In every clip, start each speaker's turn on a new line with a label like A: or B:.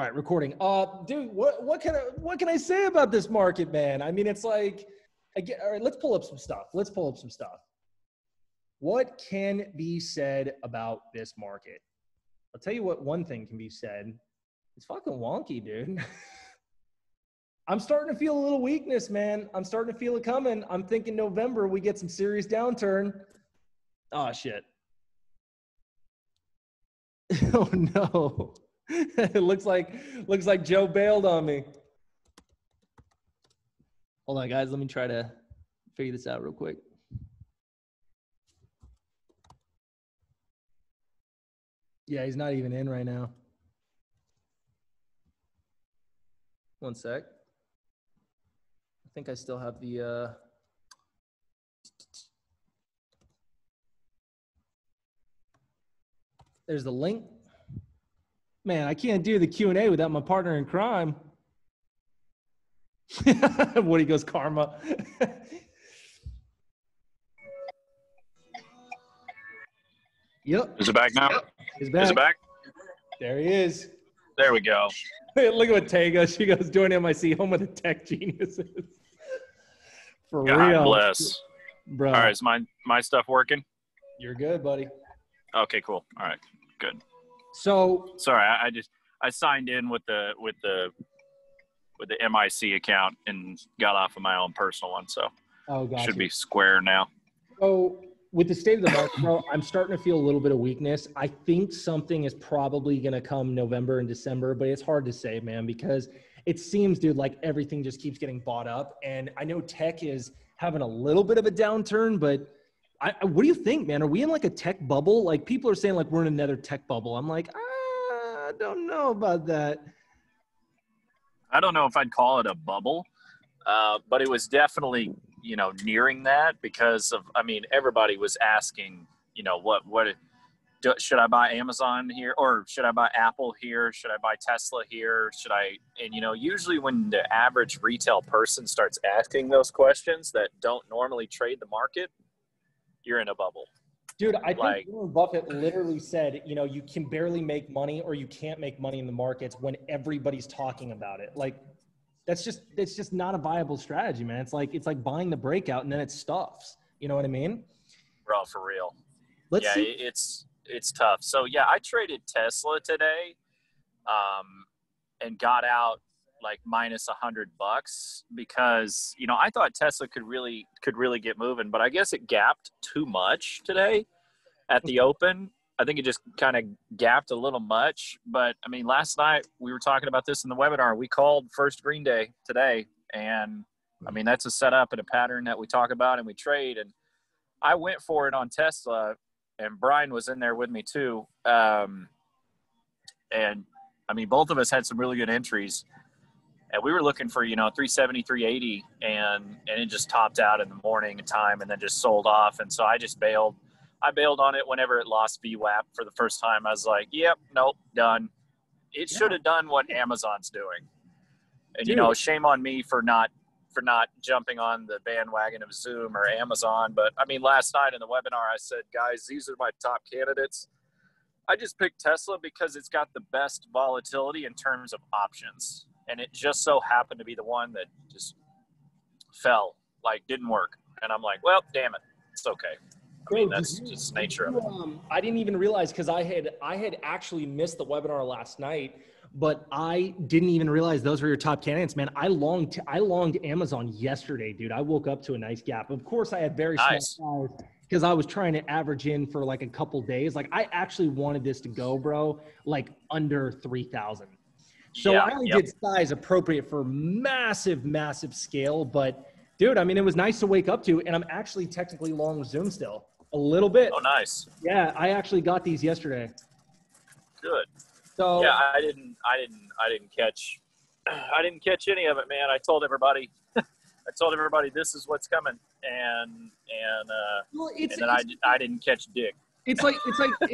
A: All right, recording. Uh, dude, what what can I what can I say about this market, man? I mean, it's like, again, all right, let's pull up some stuff. Let's pull up some stuff. What can be said about this market? I'll tell you what. One thing can be said. It's fucking wonky, dude. I'm starting to feel a little weakness, man. I'm starting to feel it coming. I'm thinking November we get some serious downturn. Oh shit. oh no. it looks like looks like Joe bailed on me. Hold on, guys. Let me try to figure this out real quick. Yeah, he's not even in right now. One sec. I think I still have the. Uh... There's the link. Man, I can't do the Q and A without my partner in crime. Woody goes karma. yep.
B: Is it back now?
A: He's back.
B: Is it back?
A: There he is.
B: There we go.
A: Look at what Tay goes. She goes, join MIC, home of the tech geniuses. For real.
B: God
A: real.
B: bless.
A: Bro,
B: All right, is my my stuff working?
A: you're good, buddy.
B: Okay, cool. All right, good.
A: So,
B: Sorry, I, I just I signed in with the with the with the MIC account and got off of my own personal one, so
A: oh, gotcha.
B: should be square now.
A: So with the state of the market, bro, I'm starting to feel a little bit of weakness. I think something is probably going to come November and December, but it's hard to say, man, because it seems, dude, like everything just keeps getting bought up. And I know tech is having a little bit of a downturn, but I, what do you think, man? Are we in like a tech bubble? Like people are saying, like we're in another tech bubble. I'm like, ah, I don't know about that.
B: I don't know if I'd call it a bubble, uh, but it was definitely you know nearing that because of I mean everybody was asking you know what what do, should I buy Amazon here or should I buy Apple here? Should I buy Tesla here? Should I and you know usually when the average retail person starts asking those questions that don't normally trade the market, you're in a bubble.
A: Dude, I think Warren Buffett literally said, you know, you can barely make money or you can't make money in the markets when everybody's talking about it. Like that's just that's just not a viable strategy, man. It's like it's like buying the breakout and then it stuffs. You know what I mean?
B: Bro, for real.
A: Let's
B: yeah,
A: see.
B: it- it's it's tough. So yeah, I traded Tesla today, um, and got out like minus a hundred bucks because you know I thought Tesla could really could really get moving, but I guess it gapped too much today at the open. I think it just kind of gapped a little much. But I mean, last night we were talking about this in the webinar. We called first Green Day today, and I mean that's a setup and a pattern that we talk about and we trade. And I went for it on Tesla, and Brian was in there with me too. Um, and I mean, both of us had some really good entries, and we were looking for you know 370, 380, and and it just topped out in the morning time, and then just sold off. And so I just bailed. I bailed on it whenever it lost VWAP for the first time. I was like, "Yep, nope, done." It
A: Yeah.
B: should have done what Amazon's doing, and you know, shame on me for not for not jumping on the bandwagon of Zoom or Amazon. But I mean, last night in the webinar, I said, guys, these are my top candidates. I just picked Tesla because it's got the best volatility in terms of options. And it just so happened to be the one that just fell, like didn't work. And I'm like, well, damn it. It's okay. I mean, that's just nature of it.
A: um, I didn't even realize because I had I had actually missed the webinar last night, but I didn't even realize those were your top candidates, man. I longed I longed Amazon yesterday, dude. I woke up to a nice gap. Of course, I had very
B: Nice.
A: small size because I was trying to average in for like a couple days. Like I actually wanted this to go, bro, like under three thousand. So
B: Yeah,
A: I only
B: yep.
A: did size appropriate for massive, massive scale. But dude, I mean, it was nice to wake up to, and I'm actually technically long Zoom still a little bit.
B: Oh, nice.
A: Yeah, I actually got these yesterday.
B: Good.
A: So
B: Yeah, I didn't, I didn't, I didn't catch, I didn't catch any of it, man. I told everybody, I told everybody this is what's coming, and and uh,
A: well,
B: and then I, I didn't catch dick.
A: it's like it's like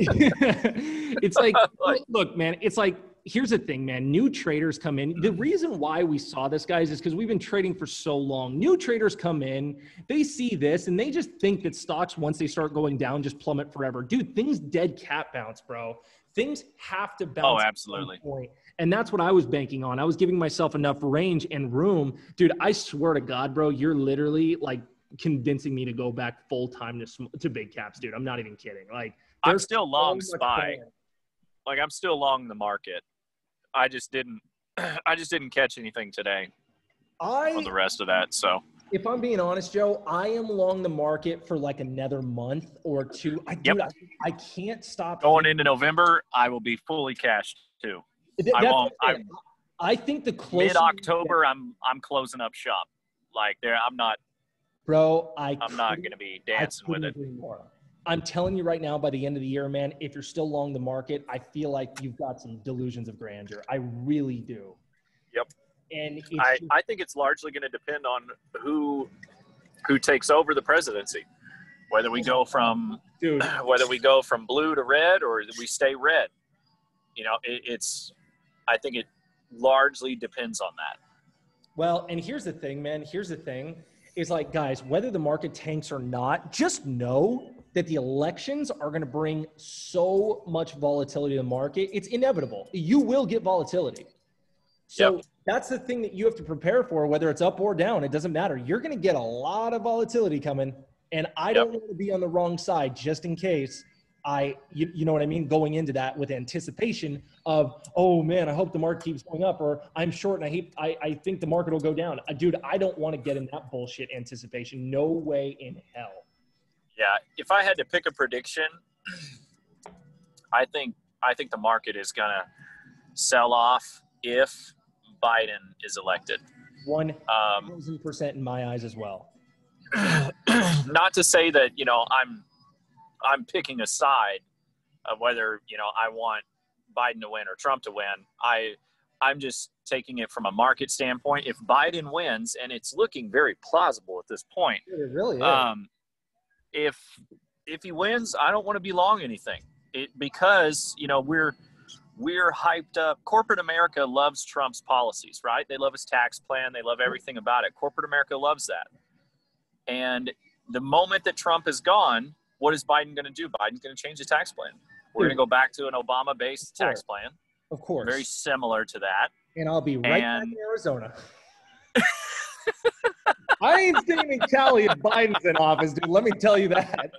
A: it's like
B: Like-
A: look, man. It's like here's the thing, man. New traders come in. The mm-hmm. reason why we saw this, guys, is because we've been trading for so long. New traders come in, they see this, and they just think that stocks once they start going down just plummet forever. Dude, things dead cat bounce, bro. things have to
B: Oh,
A: bounce. at
B: absolutely.
A: And that's what I was banking on. I was giving myself enough range and room. Dude, I swear to God, bro, you're literally like convincing me to go back full time to, sm- to big caps, dude. I'm not even kidding. Like,
B: I'm still long spy. Like I'm still long the market. I just didn't. I just didn't catch anything today I, on the rest of that. So
A: if I'm being honest, Joe, I am long the market for like another month or two. I, dude, I, I can't stop.
B: going into November, I will be fully cashed too.
A: Th-
B: I won't-
A: I'm. I think the close
B: Mid October, I'm I'm closing up shop. Like there, I'm not.
A: bro. I
B: I'm not going to be
A: I
B: dancing with it.
A: more. I'm telling you right now, by the end of the year, man, if you're still long the market, I feel like you've got some delusions of grandeur. I really do.
B: Yep.
A: And it's
B: I,
A: just-
B: I think it's largely going to depend on who who takes over the presidency. Whether we go from
A: dude,
B: whether we go from blue to red or we stay red. You know, it, it's. I think it largely depends on that.
A: Well, and here's the thing, man. Here's the thing is like, guys, whether the market tanks or not, just know that the elections are going to bring so much volatility to the market. It's inevitable. You will get volatility. So
B: Yep.
A: that's the thing that you have to prepare for, whether it's up or down. It doesn't matter. You're going to get a lot of volatility coming. And I don't want to be on the wrong side just in case I, you, you know what I mean, going into that with anticipation of, oh man, I hope the market keeps going up, or I'm short and I hate, I, I think the market will go down. Dude, I don't want to get in that bullshit anticipation. No way in hell.
B: Yeah, if I had to pick a prediction, I think I think the market is going to sell off if Biden is elected.
A: One
B: Um,
A: thousand percent in my eyes as well.
B: not to say that you know I'm I'm picking a side of whether you know I want Biden to win or Trump to win. I I'm just taking it from a market standpoint. If Biden wins, and it's looking very plausible at this point,
A: It really is.
B: um, if if he wins, I don't want to be long anything. It because you know we're we're hyped up. Corporate America loves Trump's policies, right? They love his tax plan. They love everything about it. Corporate America loves that. And the moment that Trump is gone, what is Biden going to do? Biden's going to change the tax plan. We're going to go back to an Obama-based tax plan,
A: of course.
B: very similar to that.
A: and I'll be right back in Arizona. I ain't in Cali if Biden's in office, dude. Let me tell you that.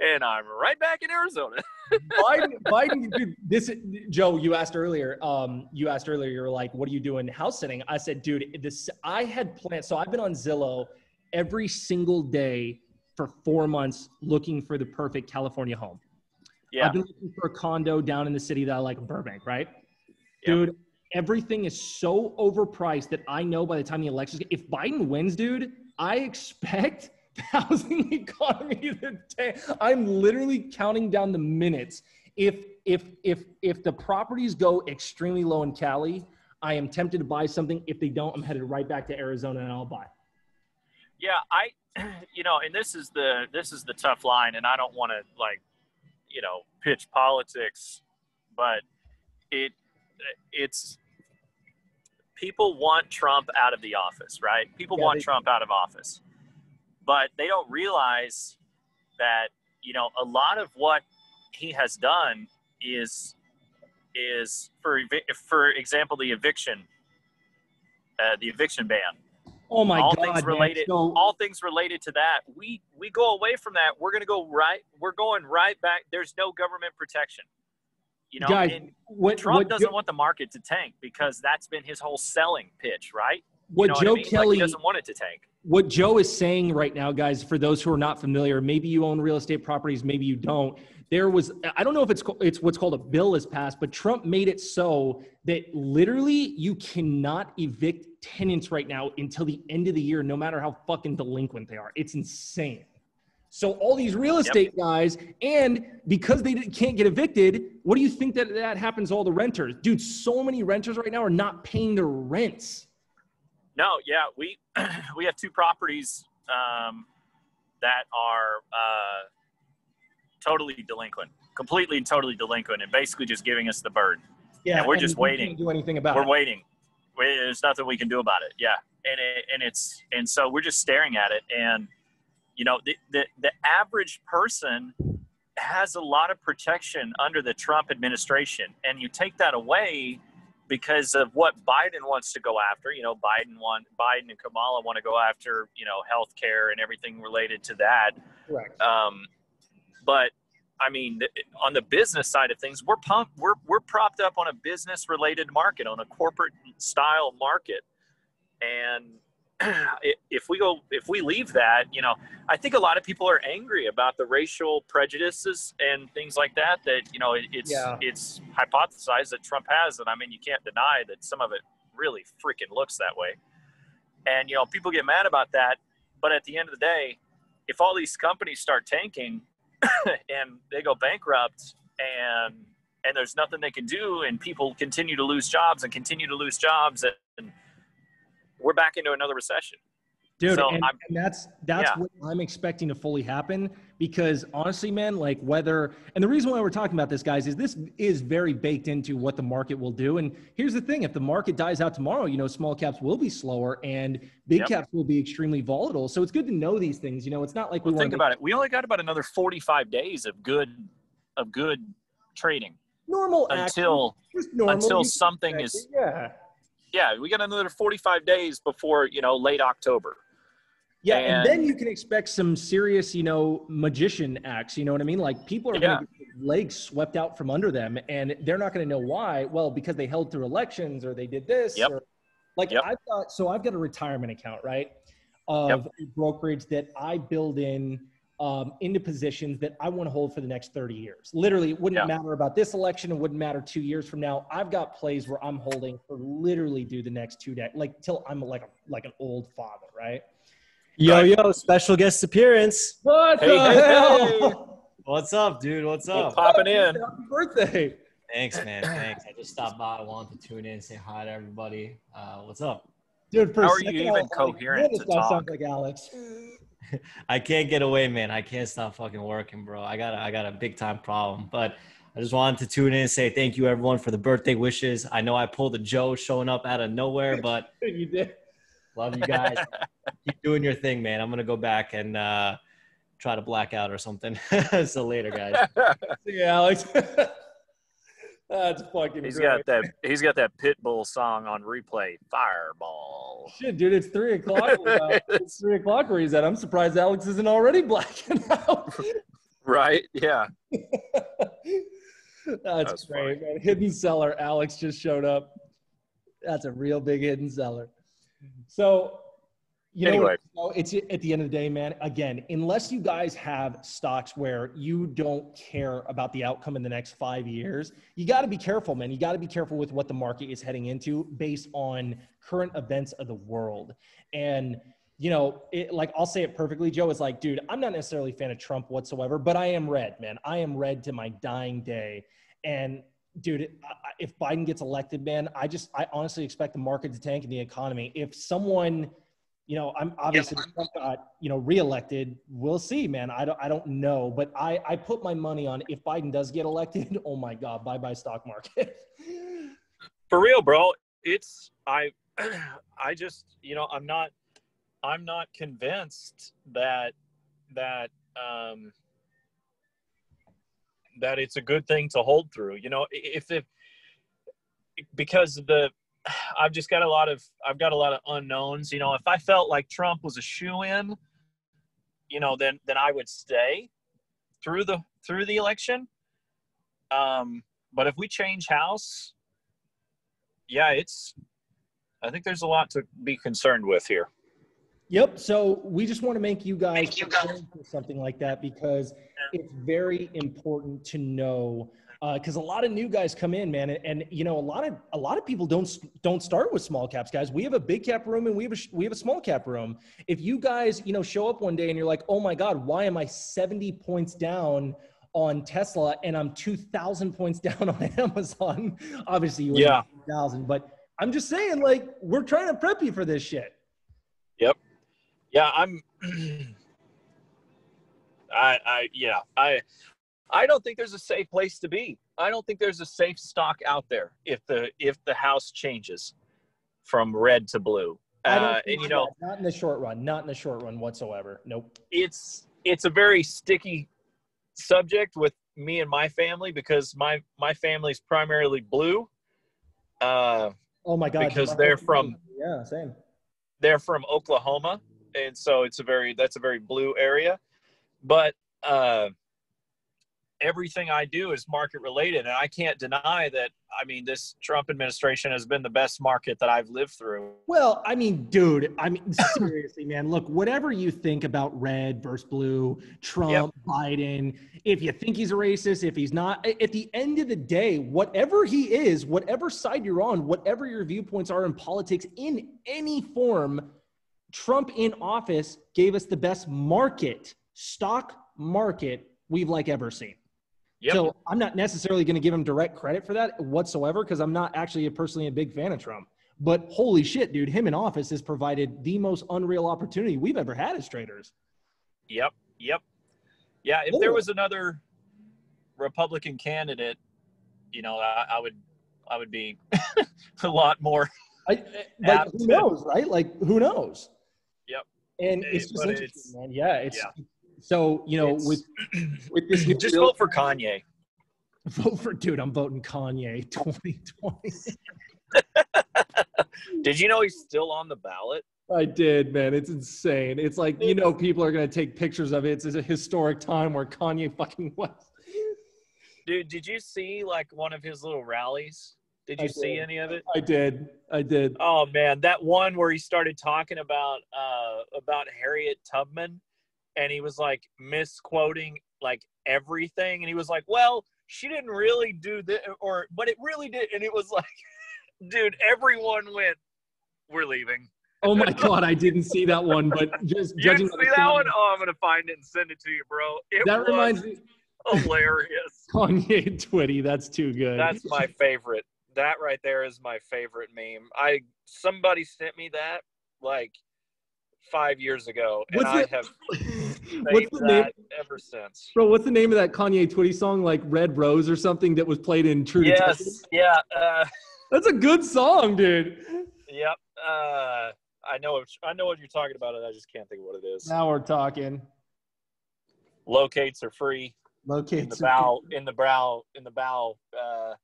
B: And I'm right back in Arizona.
A: Biden, Biden, dude, this Joe, you asked earlier. Um, you asked earlier. You were like, "What are you doing house sitting?" I said, "Dude, this I had planned. So I've been on Zillow every single day for four months looking for the perfect California home.
B: Yeah.
A: I've been looking for a condo down in the city that I like, in Burbank, right?
B: Yep.
A: Dude, everything is so overpriced that I know by the time the elections, if Biden wins, dude, I expect the housing economy to tank. I'm literally counting down the minutes. If if if if the properties go extremely low in Cali, I am tempted to buy something. If they don't, I'm headed right back to Arizona and I'll buy.
B: Yeah, I, you know, and this is the this is the tough line, and I don't want to like, you know, pitch politics, but it it's people want Trump out of the office, right? People
A: Yeah,
B: want
A: they-
B: Trump out of office, but they don't realize that you know a lot of what he has done is is for for example the eviction uh, the eviction ban.
A: Oh my
B: all
A: god,
B: things related
A: So-
B: all things related to that we we go away from that. We're going to go right we're going right back. There's no government protection you know
A: guys,
B: and
A: what,
B: trump
A: what
B: doesn't want the market to tank because that's been his whole selling pitch right
A: what
B: you know
A: Joe
B: I mean? like,
A: Kelly
B: he doesn't want it to tank
A: what Joe is saying right now, guys, for those who are not familiar, maybe you own real estate properties, maybe you don't. There was, I don't know if it's it's what's called a bill is passed, but Trump made it so that literally you cannot evict tenants right now until the end of the year, no matter how fucking delinquent they are. It's insane. So all these real estate guys, and because they can't get evicted, what do you think that that happens to all the renters? Dude, so many renters right now are not paying their rents.
B: no yeah we we have two properties um, that are uh, totally delinquent completely and totally delinquent and basically just giving us the bird
A: Yeah,
B: And we're just
A: we can't
B: waiting.
A: Do anything about
B: we're
A: it?
B: waiting. We, there's nothing we can do about it. Yeah, and it, and it's and so we're just staring at it, and you know the the, the average person has a lot of protection under the Trump administration, and you take that away because of what Biden wants to go after. You know, Biden want Biden and Kamala want to go after you know health care and everything related to that.
A: Correct.
B: Um, but I mean, on the business side of things, we're pumped. We're we're propped up on a business related market, on a corporate style market, and if we go if we leave that you know i think a lot of people are angry about the racial prejudices and things like that that you know it, it's yeah. it's hypothesized that trump has and i mean you can't deny that some of it really freaking looks that way and you know people get mad about that but at the end of the day if all these companies start tanking and they go bankrupt and and there's nothing they can do and people continue to lose jobs and continue to lose jobs and we're back into another recession.
A: Dude, so and, and, that's that's yeah. what I'm expecting to fully happen because honestly, man, like whether and the reason why we're talking about this, guys, is this is very baked into what the market will do. And here's the thing: if the market dies out tomorrow, you know, small caps will be slower and big yep. caps will be extremely volatile. So it's good to know these things. You know, it's not like
B: we well, think about it. We only got about another 45 days of good of good trading.
A: Normal
B: until normal. until something is
A: yeah
B: yeah, we got another 45 days before, you know, late October.
A: Yeah, and, and then you can expect some serious, you know, magician acts. You know what I mean? Like people are yeah. going to get legs swept out from under them, and they're not going to know why. Well, because they held through elections, or they did this,
B: yep.
A: or like
B: yep.
A: I've got. So I've got a retirement account, right, of yep. brokerage that I build in um, into positions that I want to hold for the next 30 years. Literally, it wouldn't yeah. matter about this election. It wouldn't matter two years from now. I've got plays where I'm holding for literally do the next two days, like till I'm like a, like an old father, right?
C: Yo, yo, special guest appearance.
A: What hey, the hey, hell? Hey.
C: What's up, dude? What's up?
B: popping in.
A: Happy birthday.
C: Thanks, man. Thanks. I just stopped by. I wanted to tune in, say hi to everybody. Uh, what's up?
A: Dude,
B: how are you even coherent to talk?
A: Sounds like Alex.
C: I can't get away, man. I can't stop fucking working, bro. I got a, I got a big time problem. But I just wanted to tune in and say thank you everyone for the birthday wishes. I know I pulled a Joe showing up out of nowhere, but
A: you did.
C: Love you guys. Keep doing your thing, man. I'm gonna go back and uh, try to black out or something. so later, guys.
A: See you, Alex. Ah, That's fucking.
B: He's
A: great.
B: got that. He's got that Pitbull song on replay. Fireball.
A: Shit, dude, it's three o'clock. it's three o'clock where he's at. I'm surprised Alex isn't already blacking out.
B: right? Yeah.
A: That's, That's great, funny. man. Hidden seller. Alex just showed up. That's a real big hidden seller. So you
B: anyway.
A: know, it's at the end of the day, man. Again, unless you guys have stocks where you don't care about the outcome in the next five years, you got to be careful, man. You got to be careful with what the market is heading into based on current events of the world. And you know, it, like I'll say it perfectly, Joe. Is like, dude, I'm not necessarily a fan of Trump whatsoever, but I am red, man. I am red to my dying day. And dude, if Biden gets elected, man, I just, I honestly expect the market to tank and the economy. If someone you know, I'm obviously yep. Trump got you know reelected. We'll see, man. I don't I don't know, but I I put my money on if Biden does get elected. Oh my God, bye bye stock market.
B: For real, bro. It's I I just you know I'm not I'm not convinced that that um that it's a good thing to hold through. You know, if if because the I've just got a lot of I've got a lot of unknowns. You know, if I felt like Trump was a shoe in, you know, then then I would stay through the through the election. Um, but if we change house, yeah, it's I think there's a lot to be concerned with here.
A: Yep. So we just want to make you guys you for something like that because it's very important to know because uh, a lot of new guys come in, man, and, and, you know a lot of a lot of people don't don't start with small caps, guys. We have a big cap room and we have a we have a small cap room. If you guys you know show up one day and you're like, oh my god, why am I 70 points down? on Tesla and I'm 2000 points down on Amazon. Obviously you
B: yeah.
A: 2000, but I'm just saying like we're trying to prep you for this shit.
B: Yep. Yeah, I'm I I yeah, I I don't think there's a safe place to be. I don't think there's a safe stock out there if the if the house changes from red to blue. Uh, and you know,
A: not in the short run, not in the short run whatsoever. Nope.
B: It's it's a very sticky subject with me and my family because my my family's primarily blue. Uh,
A: Oh my god!
B: Because they're from-
A: yeah, same.
B: they're from Oklahoma, and so it's a very that's a very blue area. But uh, everything I do is market related, and I can't deny that. I mean, this Trump administration has been the best market that I've lived through.
A: Well, I mean, dude, I mean, seriously, man. Look, whatever you think about red versus blue, Trump, Biden, if you think he's a racist, if he's not, at the end of the day, whatever he is, whatever side you're on, whatever your viewpoints are in politics in any form, Trump in office gave us the best market, stock market we've like ever seen.
B: Yep.
A: So I'm not necessarily going to give him direct credit for that whatsoever because I'm not actually a personally a big fan of Trump. But holy shit, dude, him in office has provided the most unreal opportunity we've ever had as traders.
B: Yep. Yep. Yeah. If there was another Republican candidate, you know, I, I would, I would be a lot more.
A: I, like, who knows, right? Like, who knows?
B: Yep.
A: And
B: Eh,
A: it's just interesting,
B: it's-
A: man. Yeah, it's
B: yeah.
A: So you know
B: It's-
A: with with this
B: Just
A: bill-
B: vote for Kanye.
A: vote for dude. I'm voting Kanye 2020.
B: Did you know he's still on the ballot?
A: I did, man. It's insane. It's like you know, people are gonna take pictures of it. It's a historic time where Kanye fucking was.
B: Dude, did you see like one of his little rallies? Did you see any of it?
A: I did. I did.
B: Oh man, that one where he started talking about uh about Harriet Tubman and he was like misquoting like everything and he was like, "Well, she didn't really do this or but it really did." And it was like dude, everyone went, "We're leaving."
A: Oh my god, I didn't see that one, but just
B: You
A: judging
B: didn't see that one? Oh, I'm going to find it and send it to you, bro. It
A: that reminds me
B: hilarious.
A: Kanye Twitty. That's too good.
B: That's my favorite. That right there is my favorite meme. I somebody sent me that like five years ago, and
A: What's
B: I
A: the-
B: have
A: what's the name,
B: ever since.
A: bro? What's the name of that Kanye Twitty song? Like Red Rose or something that was played in True Detective?
B: Yes, yeah, uh,
A: That's a good song, dude.
B: yep. Uh, I know, what- I know what you're talking about, and I just can't think of what it is.
A: Now we're talking.
B: Locates are free Locates in the bow, in the brow, in the bow. Uh,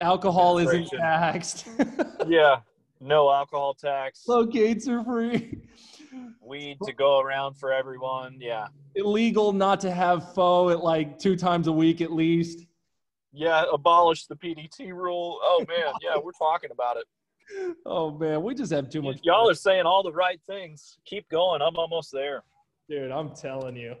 A: Alcohol isn't taxed.
B: yeah, no alcohol tax.
A: Locates are free.
B: Weed to go around for everyone. Yeah.
A: Illegal not to have foe at like two times a week at least.
B: Yeah, abolish the PDT rule. Oh man, yeah, we're talking about it.
A: Oh man, we just have too much.
B: Y'all are saying all the right things. Keep going. I'm almost there.
A: Dude, I'm telling you.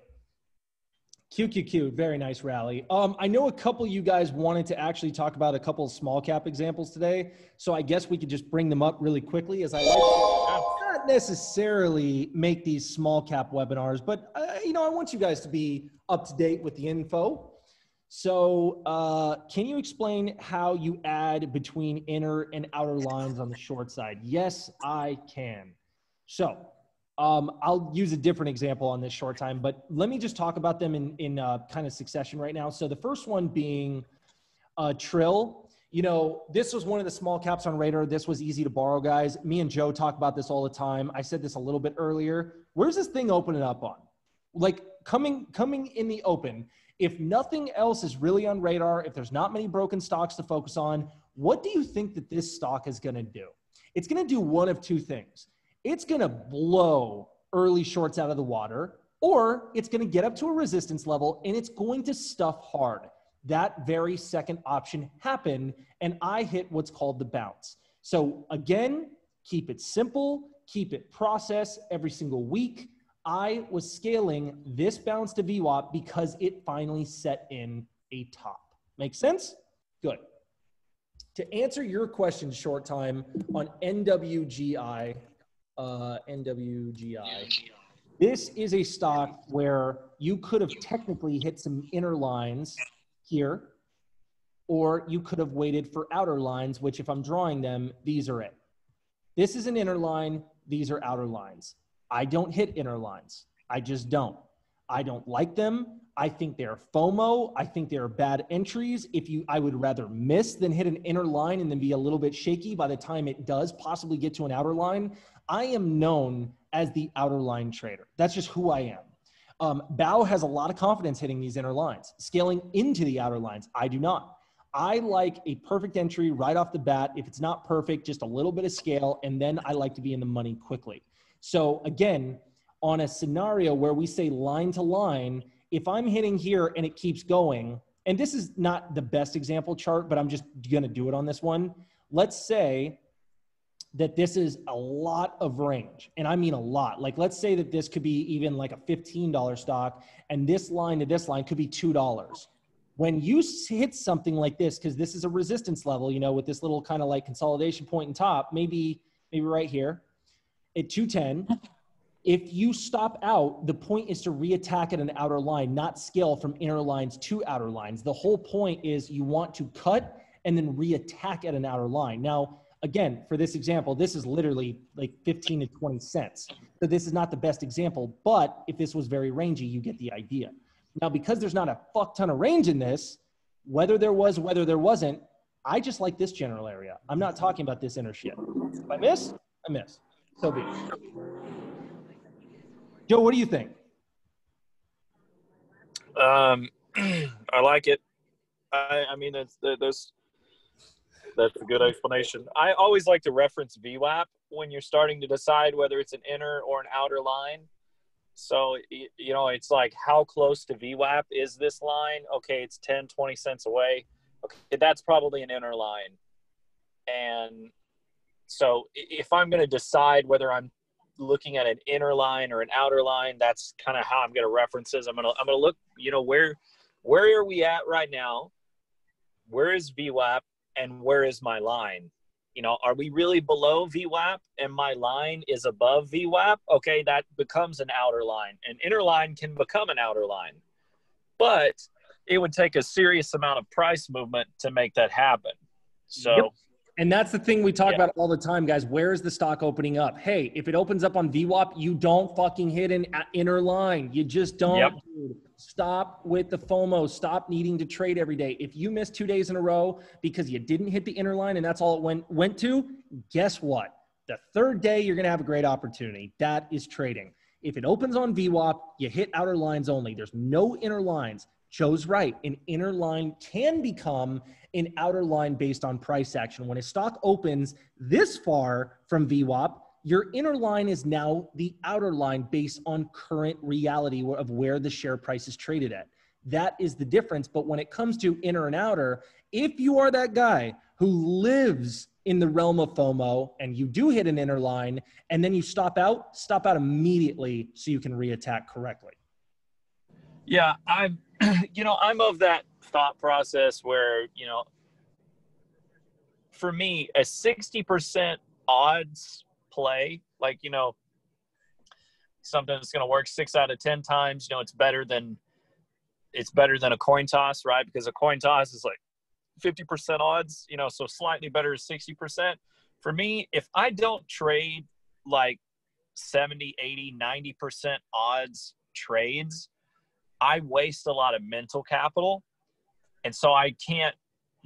A: QQQ, very nice rally. Um, I know a couple of you guys wanted to actually talk about a couple of small cap examples today, so I guess we could just bring them up really quickly. As I like to necessarily make these small cap webinars, but uh, you know, I want you guys to be up to date with the info. So, uh, can you explain how you add between inner and outer lines on the short side? Yes, I can. So, um, I'll use a different example on this short time, but let me just talk about them in, in uh, kind of succession right now. So the first one being uh, Trill. You know, this was one of the small caps on Radar. This was easy to borrow, guys. Me and Joe talk about this all the time. I said this a little bit earlier. Where's this thing opening up on? Like coming coming in the open. If nothing else is really on radar, if there's not many broken stocks to focus on, what do you think that this stock is going to do? It's going to do one of two things it's going to blow early shorts out of the water, or it's going to get up to a resistance level and it's going to stuff hard. That very second option happened, and I hit what's called the bounce. So, again, keep it simple, keep it process every single week. I was scaling this bounce to VWAP because it finally set in a top. Make sense? Good. To answer your question, short time on NWGI, uh, NWGI. This is a stock where you could have technically hit some inner lines here, or you could have waited for outer lines, which if I'm drawing them, these are it. This is an inner line, these are outer lines. I don't hit inner lines. I just don't. I don't like them. I think they're FOMO. I think they're bad entries. If you, I would rather miss than hit an inner line and then be a little bit shaky by the time it does possibly get to an outer line. I am known as the outer line trader. That's just who I am. Um, Bao has a lot of confidence hitting these inner lines, scaling into the outer lines. I do not. I like a perfect entry right off the bat. If it's not perfect, just a little bit of scale, and then I like to be in the money quickly. So again, on a scenario where we say line to line, if I'm hitting here and it keeps going, and this is not the best example chart, but I'm just gonna do it on this one. Let's say that this is a lot of range, and I mean a lot. Like let's say that this could be even like a $15 stock, and this line to this line could be $2 when you hit something like this because this is a resistance level you know with this little kind of like consolidation point in top maybe maybe right here at 210 if you stop out the point is to reattack at an outer line not scale from inner lines to outer lines. The whole point is you want to cut and then reattack at an outer line. Now again for this example this is literally like 15 to 20 cents so this is not the best example but if this was very rangy you get the idea now, because there's not a fuck ton of range in this, whether there was, whether there wasn't, I just like this general area. I'm not talking about this inner shit. If I miss, I miss. So be it. Joe, what do you think?
B: Um, I like it. I, I mean, that's that's a good explanation. I always like to reference VWAP when you're starting to decide whether it's an inner or an outer line. So, you know, it's like how close to VWAP is this line? Okay, it's 10, 20 cents away. Okay, that's probably an inner line. And so if I'm going to decide whether I'm looking at an inner line or an outer line, that's kind of how I'm going to reference this. I'm going to, I'm going to look, you know, where, where are we at right now? Where is VWAP and where is my line? you know, are we really below VWAP and my line is above VWAP? Okay, that becomes an outer line. An inner line can become an outer line. But it would take a serious amount of price movement to make that happen. So yep.
A: And that's the thing we talk yeah. about all the time, guys. Where is the stock opening up? Hey, if it opens up on VWAP, you don't fucking hit an inner line. You just don't. Yep. Stop with the FOMO. Stop needing to trade every day. If you miss two days in a row because you didn't hit the inner line and that's all it went went to, guess what? The third day you're going to have a great opportunity. That is trading. If it opens on VWAP, you hit outer lines only. There's no inner lines. Joe's right. An inner line can become an outer line based on price action. When a stock opens this far from VWAP, your inner line is now the outer line based on current reality of where the share price is traded at. That is the difference. But when it comes to inner and outer, if you are that guy who lives in the realm of FOMO and you do hit an inner line and then you stop out, stop out immediately so you can reattack correctly.
B: Yeah, I'm you know, I'm of that thought process where, you know, for me, a 60% odds play. Like, you know, something that's going to work six out of 10 times, you know, it's better than, it's better than a coin toss, right? Because a coin toss is like 50% odds, you know, so slightly better is 60%. For me, if I don't trade like 70, 80, 90% odds trades, I waste a lot of mental capital. And so I can't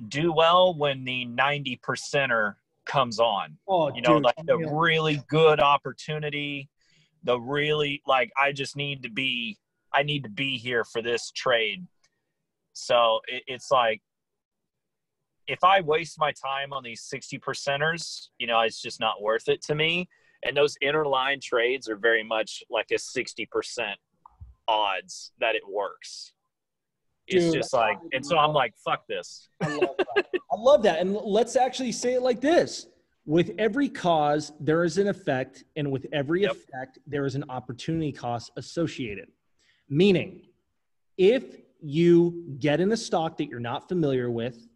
B: do well when the 90 percenter comes on. Oh, you know, dude, like the yeah. really good opportunity, the really like I just need to be I need to be here for this trade. So it, it's like if I waste my time on these 60 percenters, you know, it's just not worth it to me. And those inner line trades are very much like a 60% odds that it works. It's Dude, just like, and so I'm like, fuck this.
A: I love that. I love that. And let's actually say it like this with every cause, there is an effect, and with every yep. effect, there is an opportunity cost associated. Meaning, if you get in a stock that you're not familiar with,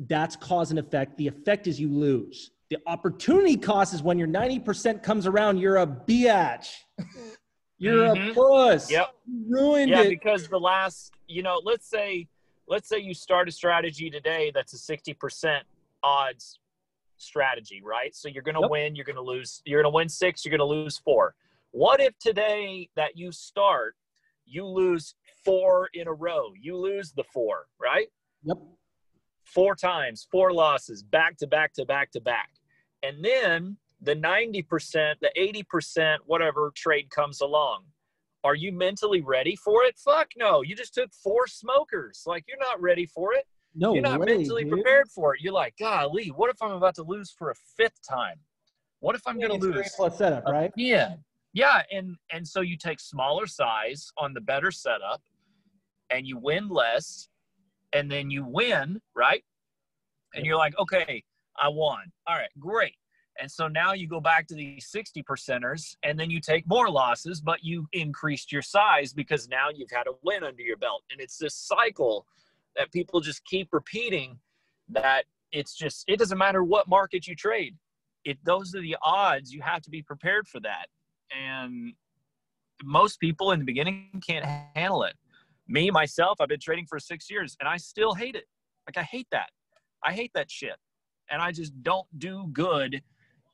A: that's cause and effect. The effect is you lose. The opportunity cost is when your 90% comes around, you're a biatch. you're mm-hmm. a puss.
B: Yep.
A: You ruined
B: yeah,
A: it.
B: because the last, you know, let's say, let's say you start a strategy today that's a 60% odds strategy, right? So you're going to yep. win, you're going to lose, you're going to win six, you're going to lose four. What if today that you start, you lose four in a row? You lose the four, right?
A: Yep.
B: Four times, four losses, back to back to back to back. And then the 90%, the 80%, whatever trade comes along. Are you mentally ready for it? Fuck no. You just took four smokers. Like you're not ready for it.
A: No
B: you're not
A: way,
B: mentally
A: dude.
B: prepared for it. You're like, golly, what if I'm about to lose for a fifth time? What if I'm
A: Yeah, a great
B: lose?
A: plus setup, right?
B: Yeah. Yeah. And and so you take smaller size on the better setup and you win less, and then you win, right? And you're like, okay, I won. All right, great. And so now you go back to these 60 percenters and then you take more losses, but you increased your size because now you've had a win under your belt. And it's this cycle that people just keep repeating that it's just, it doesn't matter what market you trade. It, those are the odds. You have to be prepared for that. And most people in the beginning can't handle it. Me, myself, I've been trading for six years and I still hate it. Like, I hate that. I hate that shit. And I just don't do good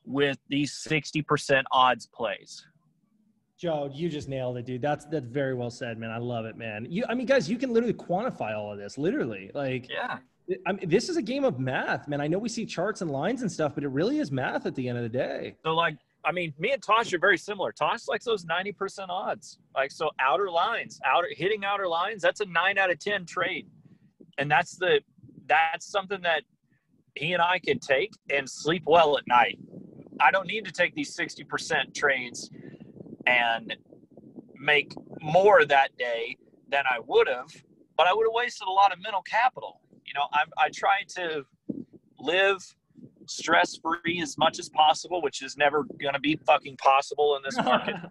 B: with these 60% odds plays.
A: Joe, you just nailed it, dude. That's that's very well said, man. I love it, man. You, I mean, guys, you can literally quantify all of this, literally. Like,
B: Yeah.
A: I mean, this is a game of math, man. I know we see charts and lines and stuff, but it really is math at the end of the day.
B: So, like, I mean, me and Tosh are very similar. Tosh likes those 90% odds. Like, so outer lines, outer hitting outer lines, that's a nine out of 10 trade. And that's the, that's something that he and I can take and sleep well at night. I don't need to take these 60% trades and make more that day than I would have, but I would have wasted a lot of mental capital. You know, I, I try to live stress free as much as possible, which is never going to be fucking possible in this market.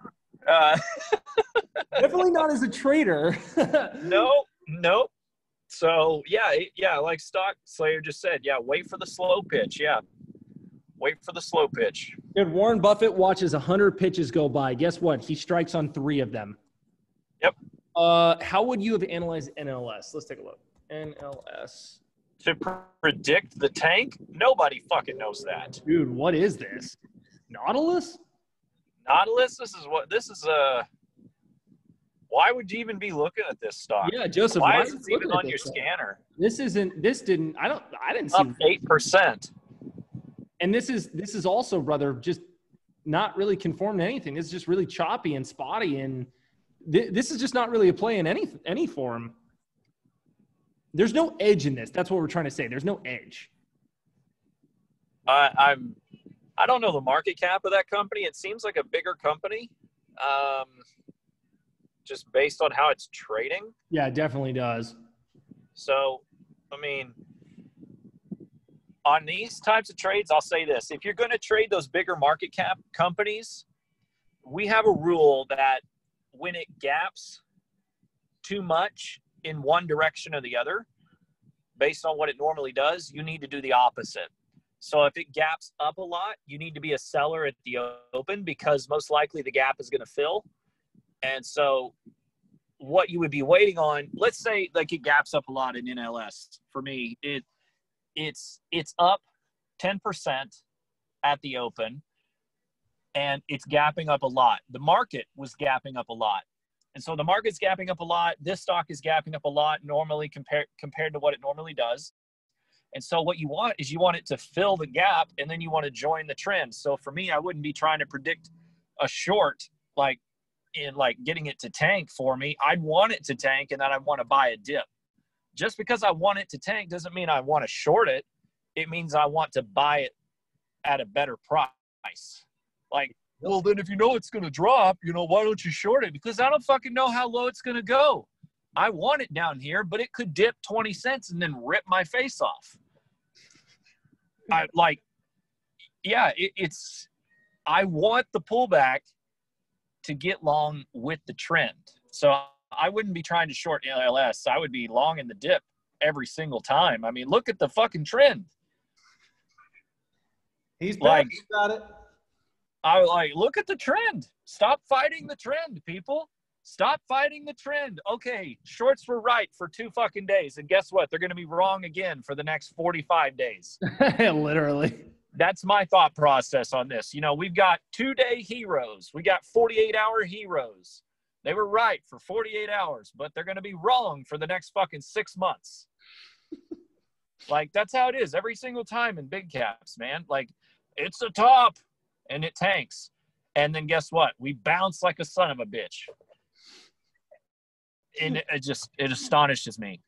B: Uh,
A: Definitely not as a trader.
B: no, no. So yeah, yeah, like Stock Slayer just said, yeah, wait for the slow pitch. Yeah, wait for the slow pitch.
A: Dude, Warren Buffett watches 100 pitches go by. Guess what? He strikes on three of them.
B: Yep.
A: Uh, how would you have analyzed NLS? Let's take a look. NLS.
B: To pr- predict the tank, nobody fucking knows that.
A: Dude, what is this? Nautilus?
B: Nautilus, this is what this is. Uh, why would you even be looking at this stock?
A: Yeah, Joseph.
B: why
A: why
B: is it even on your
A: this?
B: scanner?
A: This isn't. This didn't. I don't. I didn't see.
B: Up eight percent.
A: And this is. This is also, brother, just not really conform to anything. It's just really choppy and spotty, and th- this is just not really a play in any any form. There's no edge in this. That's what we're trying to say. There's no edge.
B: I, I'm. I don't know the market cap of that company. It seems like a bigger company, um, just based on how it's trading.
A: Yeah, it definitely does.
B: So, I mean, on these types of trades, I'll say this: if you're going to trade those bigger market cap companies, we have a rule that when it gaps too much in one direction or the other, based on what it normally does, you need to do the opposite. So if it gaps up a lot, you need to be a seller at the open because most likely the gap is going to fill. And so what you would be waiting on, let's say like it gaps up a lot in NLS. For me, it it's it's up 10% at the open and it's gapping up a lot. The market was gapping up a lot. And so the market's gapping up a lot. This stock is gapping up a lot normally compared compared to what it normally does. And so what you want is you want it to fill the gap and then you want to join the trend. So for me, I wouldn't be trying to predict a short like in like getting it to tank for me. I'd want it to tank and then I want to buy a dip. Just because I want it to tank doesn't mean I want to short it. It means I want to buy it at a better price. Like, well, then if you know it's going to drop, you know, why don't you short it? Because I don't fucking know how low it's going to go. I want it down here, but it could dip 20 cents and then rip my face off. I like, yeah, it, it's, I want the pullback to get long with the trend. So I wouldn't be trying to short NLS. I would be long in the dip every single time. I mean, look at the fucking trend.
A: He's
B: Like-
A: He's got it.
B: I was like, look at the trend. Stop fighting the trend, people. Stop fighting the trend. Okay, shorts were right for two fucking days. And guess what? They're going to be wrong again for the next 45 days.
A: Literally.
B: That's my thought process on this. You know, we've got two day heroes, we got 48 hour heroes. They were right for 48 hours, but they're going to be wrong for the next fucking six months. like, that's how it is every single time in big caps, man. Like, it's the top and it tanks. And then guess what? We bounce like a son of a bitch. and it just it astonishes me.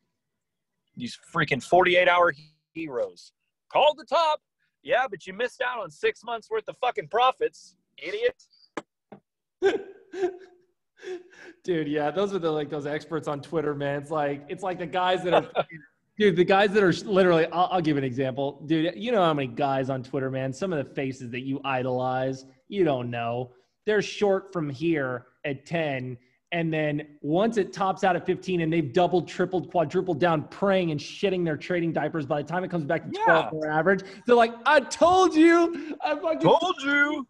B: These freaking 48 hour heroes. Called the top. Yeah, but you missed out on six months worth of fucking profits, idiot.
A: Dude, yeah, those are the like those experts on Twitter, man. It's like it's like the guys that are dude, the guys that are literally I'll, I'll give an example. Dude, you know how many guys on Twitter, man, some of the faces that you idolize, you don't know. They're short from here at 10 and then once it tops out at 15 and they've doubled, tripled, quadrupled down, praying and shitting their trading diapers, by the time it comes back to 12
B: Yeah.
A: average, they're like, I told you. I fucking
B: Told you.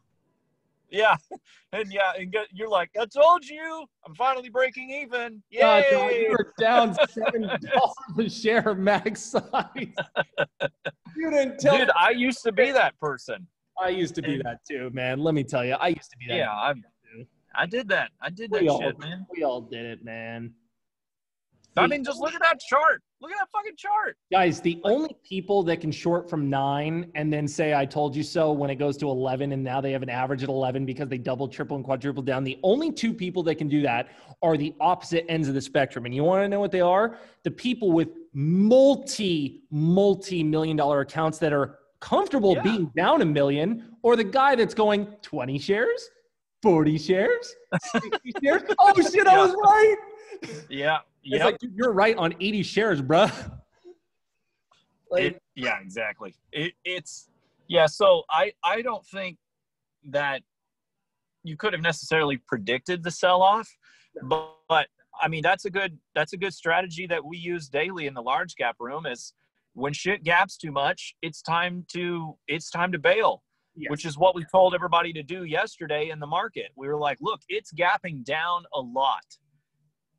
B: Yeah, and yeah, and get- you're like, I told you, I'm finally breaking even.
A: Dog,
B: Yay!
A: you were down seven dollars a share max size. You didn't tell
B: Dude, I used to be that person.
A: I used to be
B: and-
A: that too, man. Let me tell you, I used to be that.
B: Yeah, I, I did that. I did that
A: all,
B: shit, man.
A: we all did it, man.
B: I mean, just look at that chart. Look at that fucking chart.
A: Guys, the only people that can short from nine and then say "I told you so" when it goes to eleven, and now they have an average at eleven because they double, triple, and quadruple down. The only two people that can do that are the opposite ends of the spectrum, and you want to know what they are? The people with multi, multi-million dollar accounts that are comfortable
B: Yeah.
A: being down a million, or the guy that's going twenty shares, forty shares, sixty shares. Oh shit, I was right.
B: Yeah.
A: It's
B: Yep.
A: like dude, you're right on 80 shares, bruh. Like,
B: It- yeah, exactly. It, it's yeah. So I I don't think that you could have necessarily predicted the sell off, but, but I mean that's a good that's a good strategy that we use daily in the large cap room. Is when shit gaps too much, it's time to it's time to bail.
A: yes.
B: which is what we told everybody to do yesterday in the market. We were like, look, it's gapping down a lot.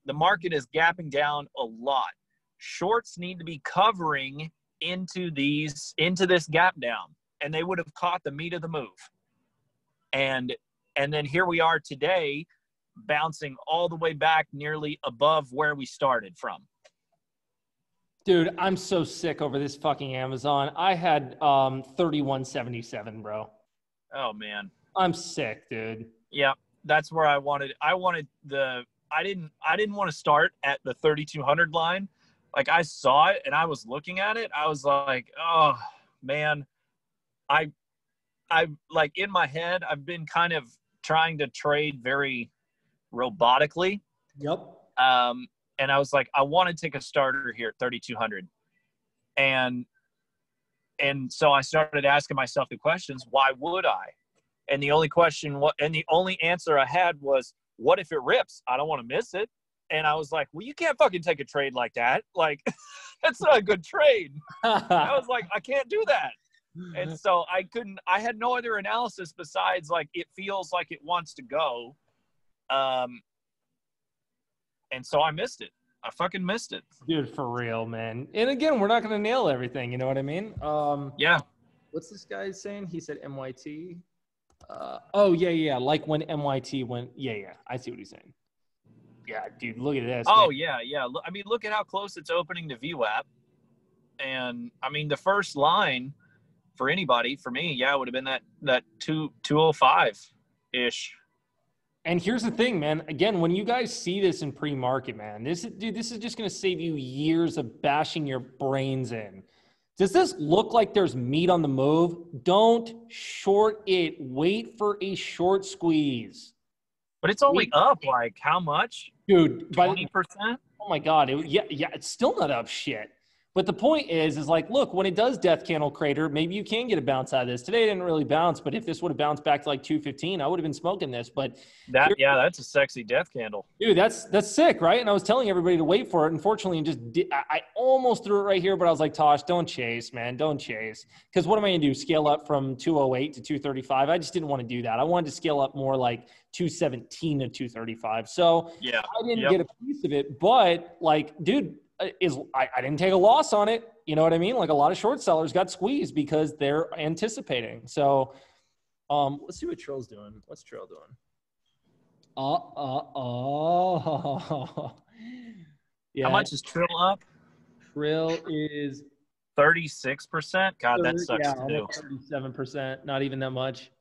B: The market is gapping down a lot. Shorts need to be covering into these into this gap down and they would have caught the meat of the move. And and then here we are today bouncing all the way back nearly above where we started from.
A: dude, I'm so sick over this fucking Amazon. I had um 3177, bro.
B: Oh man.
A: I'm sick, dude.
B: Yeah, that's where I wanted. I wanted the. I didn't. I didn't want to start at the 3200 line. Like I saw it and I was looking at it. I was like, oh man, I, I like in my head. I've been kind of trying to trade very robotically.
A: Yep.
B: Um, and I was like, I want to take a starter here at 3200, and and so I started asking myself the questions: Why would I? And the only question, what, and the only answer I had was, "What if it rips? I don't want to miss it." And I was like, "Well, you can't fucking take a trade like that. Like, that's not a good trade." I was like, "I can't do that." And so I couldn't. I had no other analysis besides like it feels like it wants to go. Um, and so I missed it. I fucking missed it.
A: dude, for real, man. And again, we're not gonna nail everything, you know what I mean? Um
B: Yeah.
A: what's this guy saying? He said MYT. Uh, oh yeah, yeah. Like when MYT went. Yeah, yeah. I see what he's saying. Yeah, dude. Look at this.
B: Oh
A: man.
B: yeah, yeah. I mean, look at how close it's opening to VWAP. And I mean, the first line for anybody, for me, yeah, would have been that that two two oh five ish.
A: And here's the thing, man. Again, when you guys see this in pre-market, man, this is dude, this is just gonna save you years of bashing your brains in. Does this look like there's meat on the move? Don't short it. Wait for a short squeeze.
B: But it's only up like how much?
A: Dude, by the,
B: Twenty percent.
A: Oh my god! It, yeah, yeah, it's still not up shit. But the point is, is like, look, when it does death candle crater, maybe you can get a bounce out of this. Today it didn't really bounce, but if this would have bounced back to like 215, I would have been smoking this. But
B: That yeah, that's a sexy death candle.
A: dude, that's that's sick, right? And I was telling everybody to wait for it. Unfortunately, and just di- I, I almost threw it right here, but I was like, Tosh, don't chase, man, don't chase. Because what am I gonna do? Scale up from 208 to 235? I just didn't want to do that. I wanted to scale up more like 217 to 235. So
B: Yeah.
A: I didn't
B: Yep.
A: get a piece of it, but like, dude, is I, I didn't take a loss on it. You know what I mean? Like a lot of short sellers got squeezed because they're anticipating. So, um, let's see what Trill's doing. What's Trill doing? Uh, uh, oh, yeah.
B: How much is Trill up?
A: Trill is
B: Thirty six percent. God, that sucks
A: yeah,
B: too.
A: thirty-seven percent. Not even that much.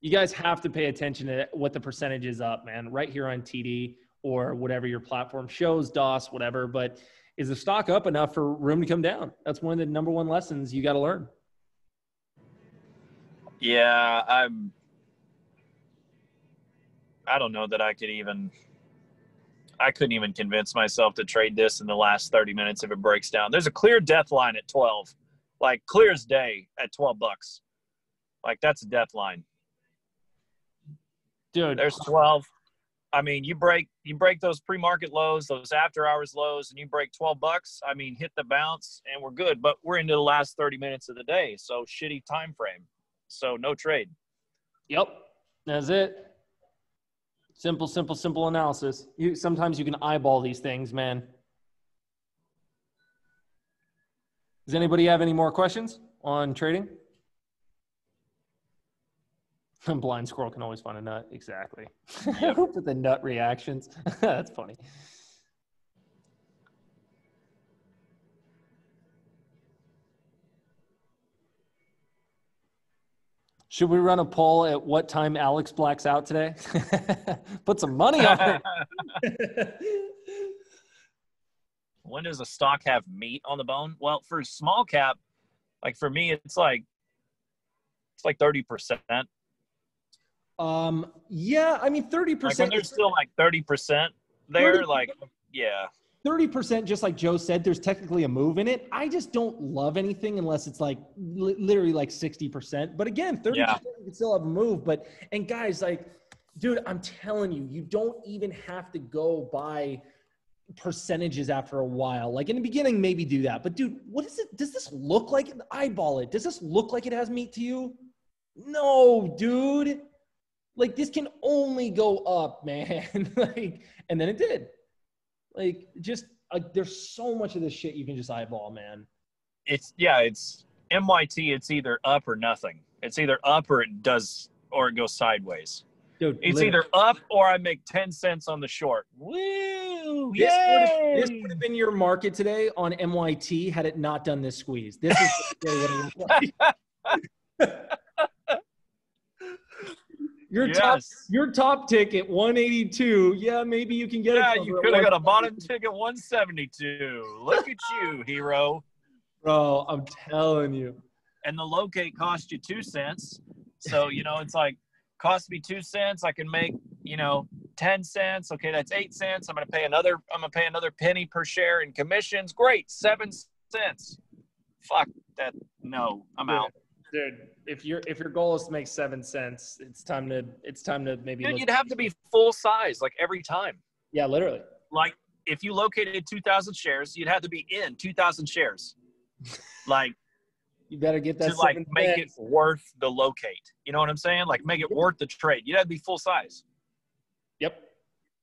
A: You guys have to pay attention to what the percentage is up, man. Right here on TD, or whatever your platform shows, DAS, whatever. But is the stock up enough for room to come down? That's one of the number one lessons you got to learn.
B: Yeah, I'm. I don't know that I could even. I couldn't even convince myself to trade this in the last 30 minutes if it breaks down. There's a clear death line at 12, like clear as day at 12 bucks. Like that's a death line.
A: Dude,
B: There's 12. I mean, you break you break those pre-market lows, those after hours lows, and you break 12 bucks. I mean, hit the bounce and we're good. But we're into the last 30 minutes of the day, so shitty time frame. So no trade.
A: Yep, that's it. Simple, simple, simple analysis. You sometimes you can eyeball these things, man. Does anybody have any more questions on trading? Blind squirrel can always find a nut. Exactly. With the nut reactions. That's funny. Should we run a poll at what time Alex blacks out today? Put some money on it.
B: when does a stock have meat on the bone? Well, for small cap, like for me, it's like it's like 30 percent.
A: Um, yeah, I mean, 30%.
B: Like when there's still like 30 percent there,
A: 30
B: like yeah.
A: 30% just like joe said there's technically a move in it i just don't love anything unless it's like li- literally like 60% but again 30%
B: Yeah.
A: you can still have a move but and guys like dude i'm telling you you don't even have to go by percentages after a while like in the beginning maybe do that but dude what is it does this look like eyeball it does this look like it has meat to you no dude like this can only go up man like and then it did like just like there's so much of this shit you can just eyeball, man.
B: It's yeah, it's MYT. It's either up or nothing. It's either up or it does or it goes sideways.
A: Dude,
B: It's
A: literally,
B: either up or I make 10 cents on the short. Woo!
A: this would, have,
B: Yay!
A: this would have been your market today on MYT had it not done this squeeze. This is really what it was like. your top your top ticket 182. Yeah, maybe you can get it.
B: Yeah, you could have got a bottom ticket 172. Look at you, hero.
A: Bro, I'm telling you.
B: And the locate cost you two cents. So, you know, it's like cost me two cents. I can make, you know, 10 cents. Okay, that's eight cents. I'm gonna pay another, I'm gonna pay another penny per share in commissions. Great, seven cents. Fuck that. No, I'm out.
A: Dude, if your if your goal is to make seven cents, it's time to it's time to maybe
B: Dude, you'd have to be full size like every time.
A: yeah, literally.
B: Like if you located 2,000 shares, you'd have to be in 2,000 shares. Like
A: You better get that
B: to like make it worth the locate. You know what I'm saying? Like make it worth the trade. You'd have to be full size.
A: Yep.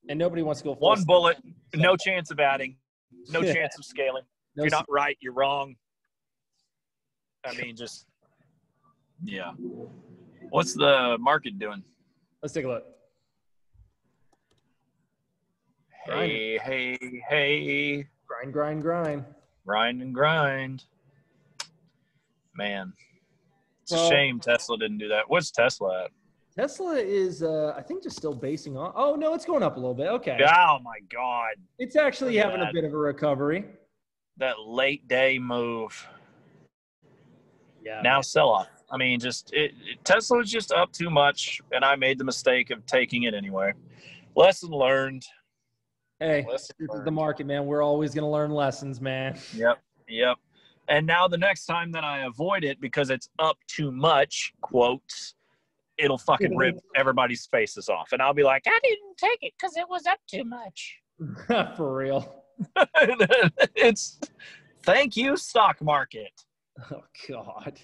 A: And nobody wants to go full
B: One
A: size.
B: bullet, no chance of adding, no
A: Yeah.
B: chance of scaling.
A: No
B: If you're not right, you're wrong. I mean, just yeah. What's the market doing?
A: Let's take a look.
B: Hey, hey, hey,
A: Grind, grind, grind.
B: grind and grind. Man, it's a shame Tesla didn't do that. What's Tesla at?
A: Tesla is, uh, I think, just still basing on. Oh no, it's going up a little bit. Okay,
B: Oh my God,
A: it's actually
B: Look at
A: having a bit of a recovery.
B: that late day move.
A: Yeah.
B: now sell off. I mean, just it, it, Tesla was just up too much, and I made the mistake of taking it anyway. Lesson learned.
A: Hey,
B: Lesson
A: this is the market, man. We're always gonna learn lessons, man.
B: Yep, yep. And now the next time that I avoid it because it's up too much, quotes, it'll fucking rip everybody's faces off, and I'll be like, I didn't take it because it was up too much.
A: For real.
B: it's thank you, stock market.
A: Oh God.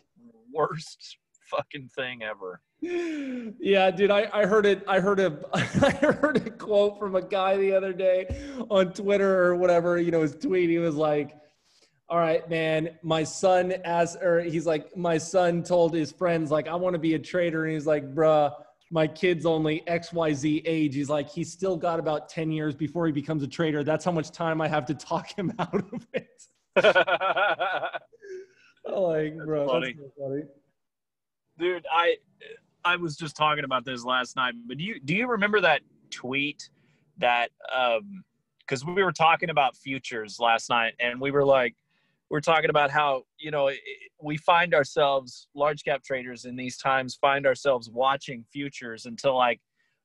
B: Worst fucking thing ever.
A: Yeah, dude, I, I heard it. I heard a I heard a quote from a guy the other day on Twitter or whatever. You know, his tweet. He was like, "All right, man, my son asked, or he's like, my son told his friends like, I want to be a trader, and he's like, bruh." My kid's only XYZ age. He's like, he's still got about 10 years before he becomes a trader. That's how much time I have to talk him out of it. Like, bro,
B: funny.
A: that's so funny.
B: dude i i was just talking about this last night but do you do you remember that tweet that um because we were talking about futures last night and we were like we're talking about how you know we find ourselves large cap traders in these times find ourselves watching futures until like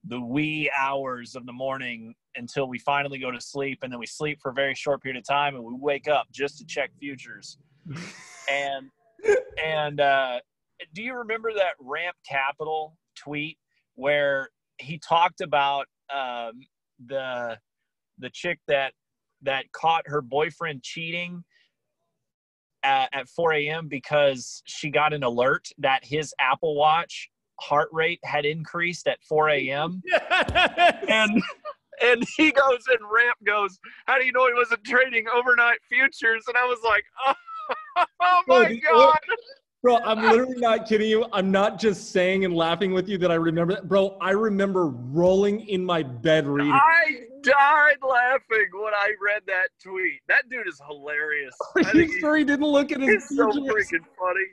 B: the wee hours of the morning until we finally go to sleep and then we sleep for a very short period of time and we wake up just to check futures and and uh, do you remember that ramp capital tweet where he talked about um, the the chick that that caught her boyfriend cheating at, at 4 a.m. because she got an alert that his Apple Watch heart rate had increased at 4 a.m.
A: Yes.
B: and and he goes and Ramp goes, "How do you know he wasn't trading overnight futures?" And I was like, "Oh, oh
A: Bro,
B: my
A: the-
B: god!"
A: Bro, I'm literally not kidding you. I'm not just saying and laughing with you that I remember that. Bro, I remember rolling in my bed reading.
B: I died laughing when I read that tweet. That dude is hilarious. I
A: Are
B: think
A: you
B: he-
A: sure he didn't look at his
B: he's so freaking funny.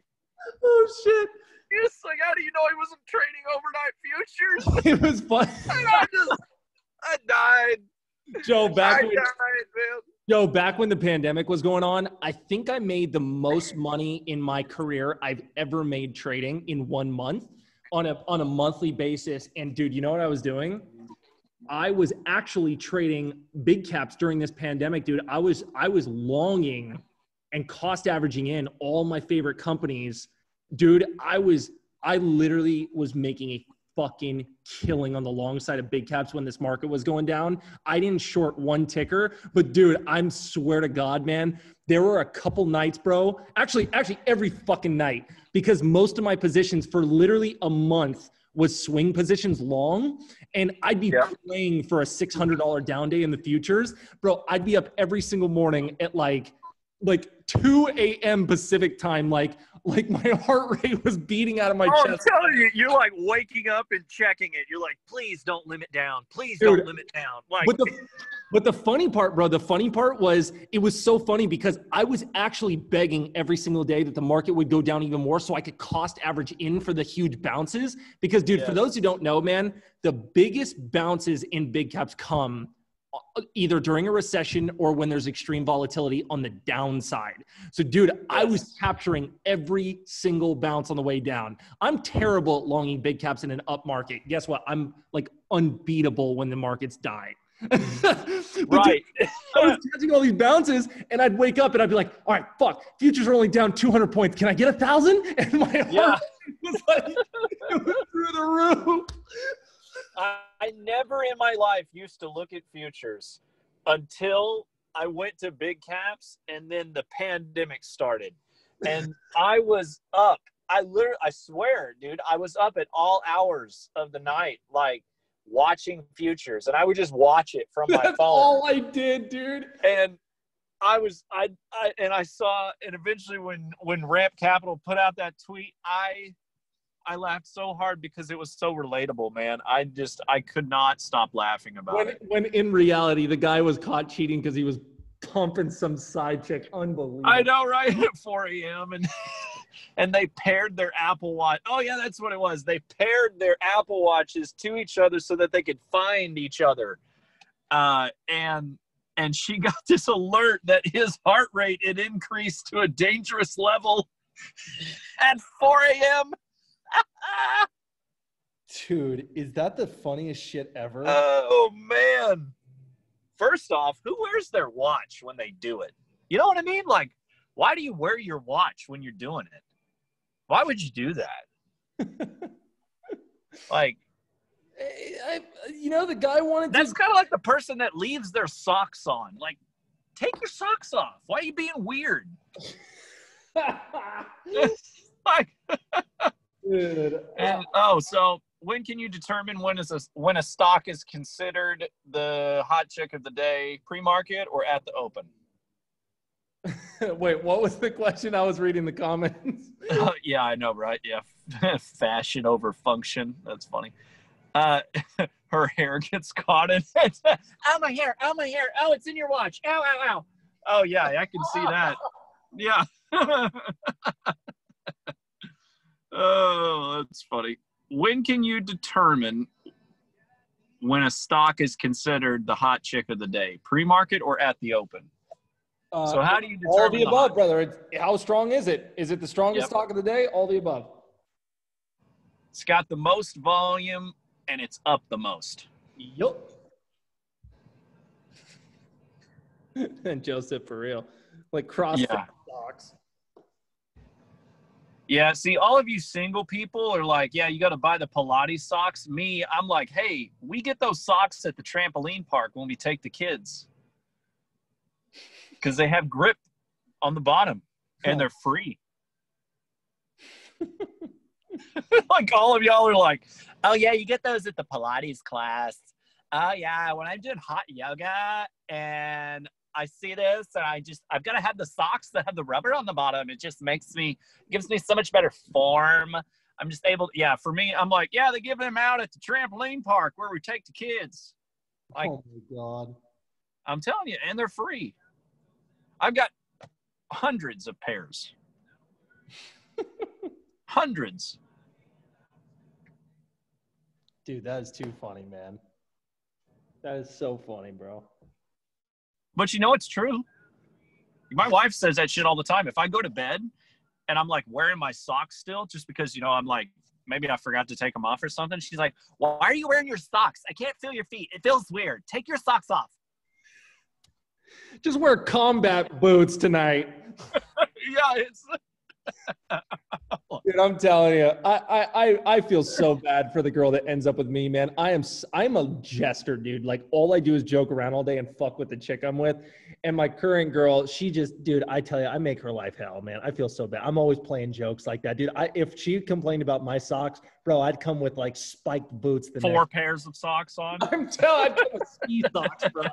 A: Oh shit.
B: He's like, how do you know he wasn't trading overnight futures?
A: It was fun.
B: And I just, I died.
A: Joe, back when. Joe, back when the pandemic was going on, I think I made the most money in my career I've ever made trading in one month on a on a monthly basis. And dude, you know what I was doing? I was actually trading big caps during this pandemic, dude. I was I was longing and cost averaging in all my favorite companies. Dude, I was I literally was making a fucking killing on the long side of big caps when this market was going down. I didn't short one ticker, but dude, I'm swear to God, man, there were a couple nights, bro. Actually, actually every fucking night, because most of my positions for literally a month was swing positions long, and I'd be
B: Yeah.
A: playing for a six hundred dollar down day in the futures, bro. I'd be up every single morning at like like 2 a.m. Pacific time, like like my heart rate was beating out of my
B: Oh, I'm telling you, you're like waking up and checking it. You're like, please don't limit down. Please
A: Dude,
B: don't limit down. Like,
A: But the but the funny part, bro, the funny part was it was so funny because I was actually begging every single day that the market would go down even more so I could cost average in for the huge bounces. Because, dude, for those who don't know, man, the biggest bounces in big caps come either during a recession or when there's extreme volatility on the downside. So, dude, I was capturing every single bounce on the way down. I'm terrible at longing big caps in an up market. Guess what? I'm like unbeatable when the markets die. But, dude,
B: right.
A: I was catching all these bounces, and I'd wake up and I'd be like, "All right, fuck, futures are only down 200 points. Can I get a thousand? And my heart
B: Yeah.
A: was like through the roof.
B: I, I never in my life used to look at futures until I went to big caps and then the pandemic started. And I was up. I literally, I swear, dude, I was up at all hours of the night, like watching futures. And I would just watch it from my
A: That's
B: phone.
A: all I did, dude.
B: and I was I, I and I saw and eventually when when Ramp Capital put out that tweet, I I laughed so hard because it was so relatable, man. I just I could not stop laughing about
A: When,
B: it.
A: when in reality, the guy was caught cheating because he was pumping some side chick. Unbelievable.
B: I know, right? At 4 a.m. and and they paired their Apple Watch. Oh yeah, that's what it was. They paired their Apple Watches to each other so that they could find each other. Uh, and and she got this alert that his heart rate had increased to a dangerous level at 4 a.m.
A: Dude, is that the funniest shit ever?
B: oh man! First off, who wears their watch when they do it? You know what I mean? Like, why do you wear your watch when you're doing it? Why would you do that? Like,
A: I, I- you know, the guy wanted
B: that's
A: to.
B: kind of like the person that leaves their socks on. Like, take your socks off. Why are you being weird? Like,
A: Dude,
B: and, oh, so when can you determine when is a when a stock is considered the hot chick of the day, pre-market or at the open?
A: Wait, what was the question? I was reading the comments.
B: Uh, yeah, I know, right? Yeah, fashion over function. That's funny. Uh, her hair gets caught in it. oh my hair! Oh my hair! Oh, it's in your watch! Ow! Ow! Ow! Oh yeah, I can see that. Yeah. Oh, that's funny. When can you determine when a stock is considered the hot chick of the day, pre-market or at the open?
A: Uh,
B: So how do you
A: all
B: determine
A: the
B: the
A: above, brother? It's, how strong is it? Is it the strongest
B: Yep.
A: stock of the day? All the above.
B: It's got the most volume and it's up the most.
A: Yup. and Joseph for real, like cross
B: Yeah.
A: stocks.
B: Yeah, see, all of you single people are like, yeah, you got to buy the Pilates socks. Me, I'm like, hey, we get those socks at the trampoline park when we take the kids because they have grip on the bottom and they're free. like all of y'all are like, oh yeah, you get those at the Pilates class. Oh yeah, when I'm doing hot yoga and I see this and I just I've got to have the socks that have the rubber on the bottom. It just makes me gives me so much better form. I'm just able, yeah. For me, I'm like, yeah, they give them out at the trampoline park where we take the kids. Like,
A: oh my god.
B: I'm telling you, and they're free. I've got hundreds of pairs. hundreds.
A: Dude, that is too funny, man. That is so funny, bro.
B: But you know it's true. My wife says that shit all the time. If I go to bed and I'm like wearing my socks still, just because you know I'm like maybe I forgot to take them off or something, she's like, "Why are you wearing your socks? I can't feel your feet. It feels weird. Take your socks off."
A: Just wear combat boots tonight.
B: yeah, it's
A: Dude, I'm telling you, I, I, I, I feel so bad for the girl that ends up with me, man. I am, I'm a jester, dude. Like all I do is joke around all day and fuck with the chick I'm with. And my current girl, she just, dude, I tell you, I make her life hell, man. I feel so bad. I'm always playing jokes like that, dude. I, if she complained about my socks, bro, I'd come with like spiked boots. The
B: four
A: next.
B: pairs of socks on.
A: I'm telling, I'd come with ski socks, bro.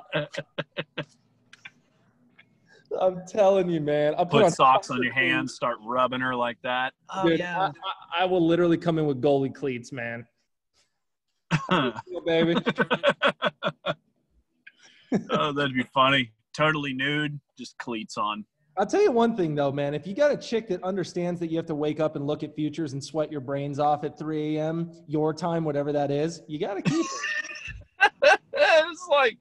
A: I'm telling you, man. I
B: Put
A: on
B: socks on your
A: boots.
B: hands, start rubbing her like that. Oh
A: Dude,
B: yeah.
A: I, I, I will literally come in with goalie cleats, man. Yeah, baby.
B: oh, that'd be funny. Totally nude, just cleats on.
A: I'll tell you one thing though, man. If you got a chick that understands that you have to wake up and look at futures and sweat your brains off at 3 a.m. your time, whatever that is, you got to keep it.
B: it's like,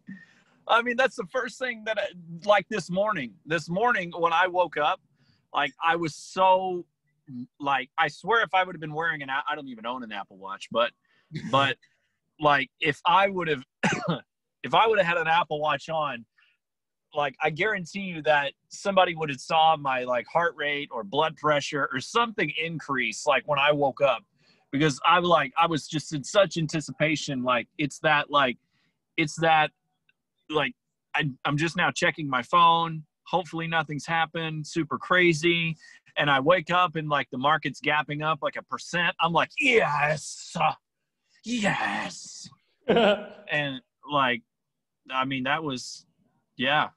B: I mean, that's the first thing that, I, like this morning. This morning when I woke up, like I was so, like I swear if I would have been wearing an, I don't even own an Apple Watch, but, but, like if I would have, if I would have had an Apple Watch on, like I guarantee you that somebody would have saw my like heart rate or blood pressure or something increase like when I woke up because I like I was just in such anticipation like it's that like it's that like I, I'm just now checking my phone hopefully nothing's happened super crazy and I wake up and like the market's gapping up like a percent I'm like yes yes and like I mean that was yeah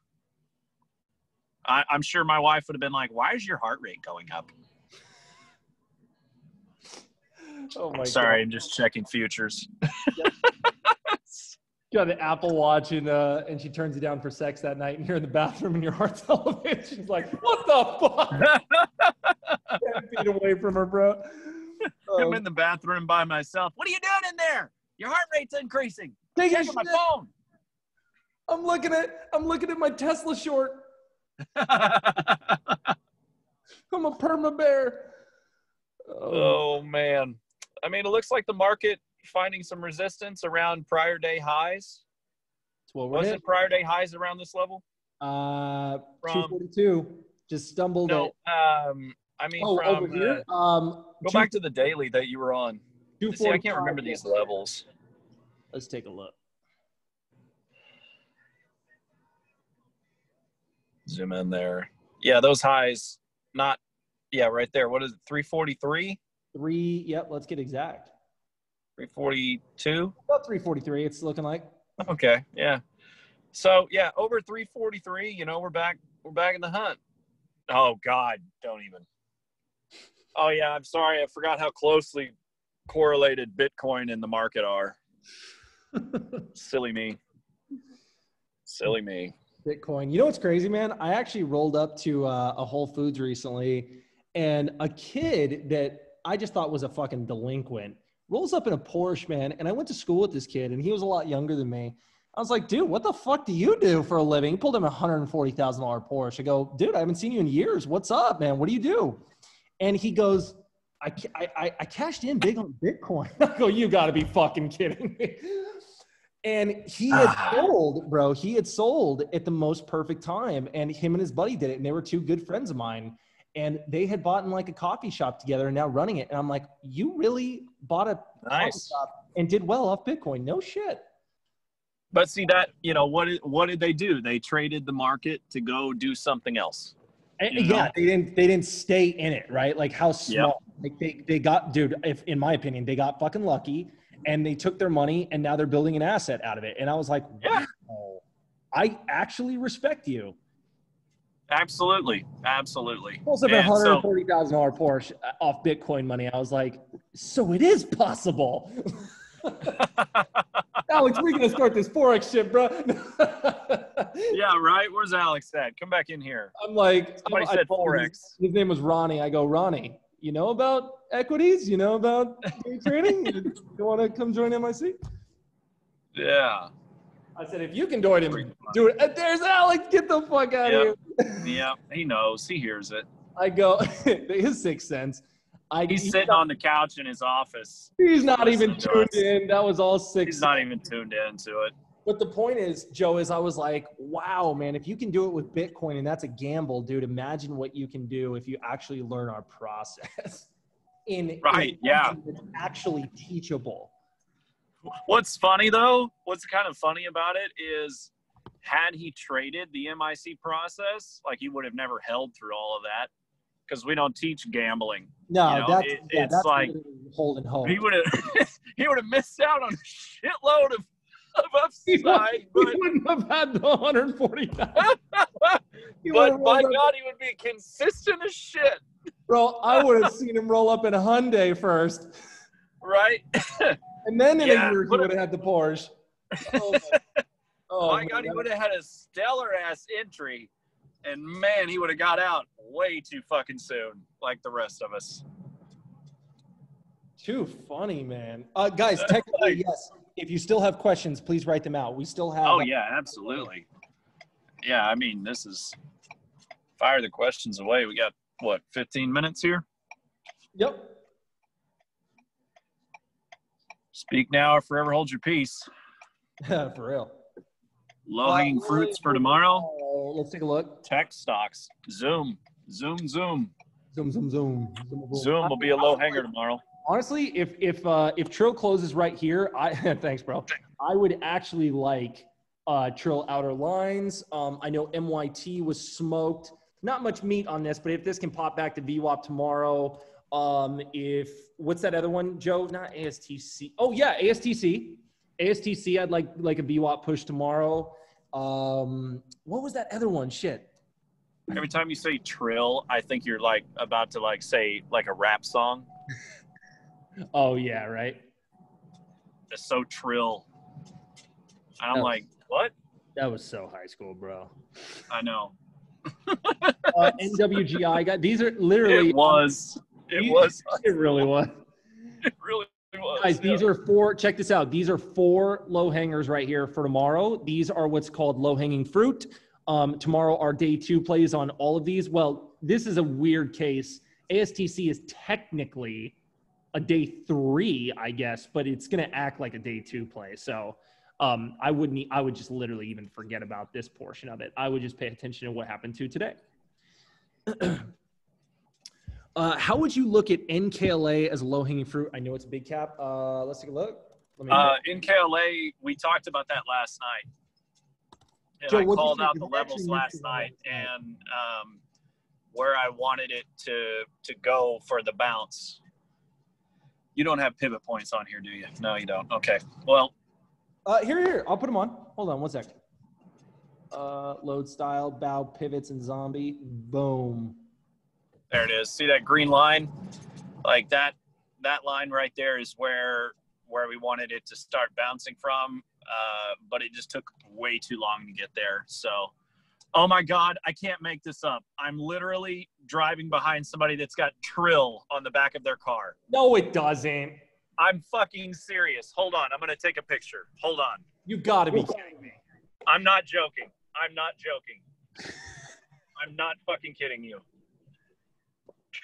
B: I, I'm sure my wife would have been like, "Why is your heart rate going up?"
A: oh my god.
B: Sorry,
A: god.
B: I'm just checking futures.
A: Got an Apple Watch and uh, and she turns you down for sex that night, and you're in the bathroom and your heart's elevated. She's like, "What the fuck?" Ten feet away from her, bro.
B: I'm
A: Um,
B: in the bathroom by myself. What are you doing in there? Your heart rate's increasing.
A: a
B: my phone.
A: I'm looking at I'm looking at my Tesla short. I'm a perma bear.
B: oh man, I mean, it looks like the market finding some resistance around prior day highs.
A: That's what we're
B: Was
A: hitting.
B: it prior day highs around this level?
A: Uh,
B: From-
A: 242. Just stumbled
B: No,
A: at.
B: um, I mean,
A: Oh,
B: from,
A: over here.
B: uh,
A: Um,
B: go back to the daily that you were on. See, I can't remember these levels.
A: Let's take a look.
B: Zoom in there. Yeah, those highs, not, yeah, right there. What is it, 343,
A: Three. Yep. Let's get exact.
B: 342?
A: About 343. It's looking like.
B: Okay, yeah. So yeah, over 343. You know, we're back. We're back in the hunt. Oh God, don't even. Oh yeah, I'm sorry. I forgot how closely correlated Bitcoin and the market are. Silly me. Silly me.
A: Bitcoin. You know what's crazy, man? I actually rolled up to uh, a Whole Foods recently, and a kid that I just thought was a fucking delinquent rolls up in a Porsche, man. And I went to school with this kid, and he was a lot younger than me. I was like, dude, what the fuck do you do for a living? He pulled him a $140,000 Porsche. I go, dude, I haven't seen you in years. What's up, man? What do you do? And he goes, I, I, I cashed in big on Bitcoin. I go, you got to be fucking kidding me. And he had
D: Ah.
A: sold, bro. He had sold at the most perfect time. And him and his buddy did it. And they were two good friends of mine. And they had bought in like a coffee shop together and now running it. And I'm like, you really bought a coffee shop and did well off Bitcoin? No shit.
B: But see that you know what? Did, what did they do? They traded the market to go do something else.
A: Eh,
B: and- know?
A: yeah, they didn't they didn't stay in it, right? Like how small. Like they they got dude, if in my opinion, they got fucking lucky and they took their money and now they're building an asset out of it. And I was like,
B: Yeah.
A: wow, I actually respect you.
B: Absolutely, absolutely.
A: Also, been
B: And so-
A: hundred forty thousand dollar Porsche uh, off Bitcoin money. I was like, so it is possible. Alex, we're gonna start this forex shit, bro.
B: yeah, right. Where's Alex at? Come back in here.
A: I'm like,
B: Somebody
A: I
B: said forex.
A: His, his name was Ronnie. I go, Ronnie, you know about equities? You know about day trading? you want to come join MIC?
B: Yeah,
A: I said, if you can do it, do it. There's Alex. Get the fuck out
B: Yeah.
A: of here.
B: yeah. He knows. He hears it.
A: I go, his sixth sense. I,
B: He's
A: he's
B: sitting
A: not,
B: on the couch in his office.
A: He's not even tuned in. That was all six.
B: He's not even tuned into it.
A: But the point is, Joe, is I was like, wow, man, if you can do it with Bitcoin and that's a gamble, dude, imagine what you can do if you actually learn our process. In,
B: Right,
A: in
B: yeah.
A: that's actually teachable.
B: What's funny though, what's kind of funny about it is had he traded the MIC process, like he would have never held through all of that because we don't teach gambling.
A: No,
B: You know,
A: that's,
B: it-
A: yeah,
B: it's
A: that's
B: like-
A: holding home.
B: He would have he would have missed out on a shitload of, of
A: He
B: upside,
A: would-
B: but,
A: he wouldn't have had the 140.
B: But by
A: rolled up-
B: God, he would be consistent as shit,
A: Bro, I would have seen him roll up in a Hyundai first.
B: right?
A: And then in
B: Yeah,
A: a year, he would have had the Porsche. Oh, my, oh,
B: my
A: man,
B: God, he would have had a stellar ass entry, and man, he would have got out way too fucking soon, like the rest of us.
A: Too funny, man. Uh, guys, technically, yes. If you still have questions, please write them out. We still have.
B: Oh yeah, absolutely. Yeah, I mean, this is fire the questions away. We got what, 15 minutes here?
A: Yep.
B: Speak now or forever hold your peace.
A: For real.
B: Low hanging fruits for tomorrow.
A: Uh, let's take a look.
B: Tech stocks. Zoom. Zoom. Zoom.
A: Zoom, zoom, zoom. Zoom,
B: Zoom will be a low hanger tomorrow.
A: Honestly, if if uh, if Trill closes right here, I thanks, bro. I would actually like uh, Trill outer lines. Um, I know MYT was smoked. Not much meat on this, but if this can pop back to VWAP tomorrow, um, if what's that other one, Joe? Not ASTC. Oh yeah, ASTC. ASTC. I'd like like a VWAP push tomorrow. Um, what was that other one? Shit.
B: Every time you say trill, I think you're like about to like say like a rap song.
A: Oh yeah, right.
B: It's so trill. And I'm
A: Oh.
B: like, what?
A: That was so high school, bro.
B: I know.
A: Uh, NWGI got these are literally
B: It was. It was.
A: It really was.
B: It really was.
A: Guys, these are four. Check this out. These are four low hangers right here for tomorrow. These are what's called low hanging fruit. Um, tomorrow, our day two plays on all of these. Well, this is a weird case. ASTC is technically a day three, I guess, but it's going to act like a day two play. So um, I wouldn't. I would just literally even forget about this portion of it. I would just pay attention to what happened to today. Uh, how would you look at NKLA as a low hanging fruit? I know it's a big cap. Uh, let's take a look. Let me
B: Uh, NKLA, we talked about that last night. And
A: Joe,
B: I called out the levels last night
A: last night?
B: and um, where I wanted it to to go for the bounce. You don't have pivot points on here, do you? No, you don't. Okay. Well,
A: Uh, here, here. I'll put them on. Hold on one sec. Uh, load style, bow, pivots, and zombie. Boom.
B: There it is. See that green line? Like that that line right there is where where we wanted it to start bouncing from. Uh, but it just took way too long to get there. So Oh my God, I can't make this up. I'm literally driving behind somebody that's got Trill on the back of their car.
A: No, it doesn't.
B: I'm fucking serious. Hold on. I'm going to take a picture. Hold on.
A: You got to be kidding me.
B: I'm not joking. I'm not joking. I'm not fucking kidding you.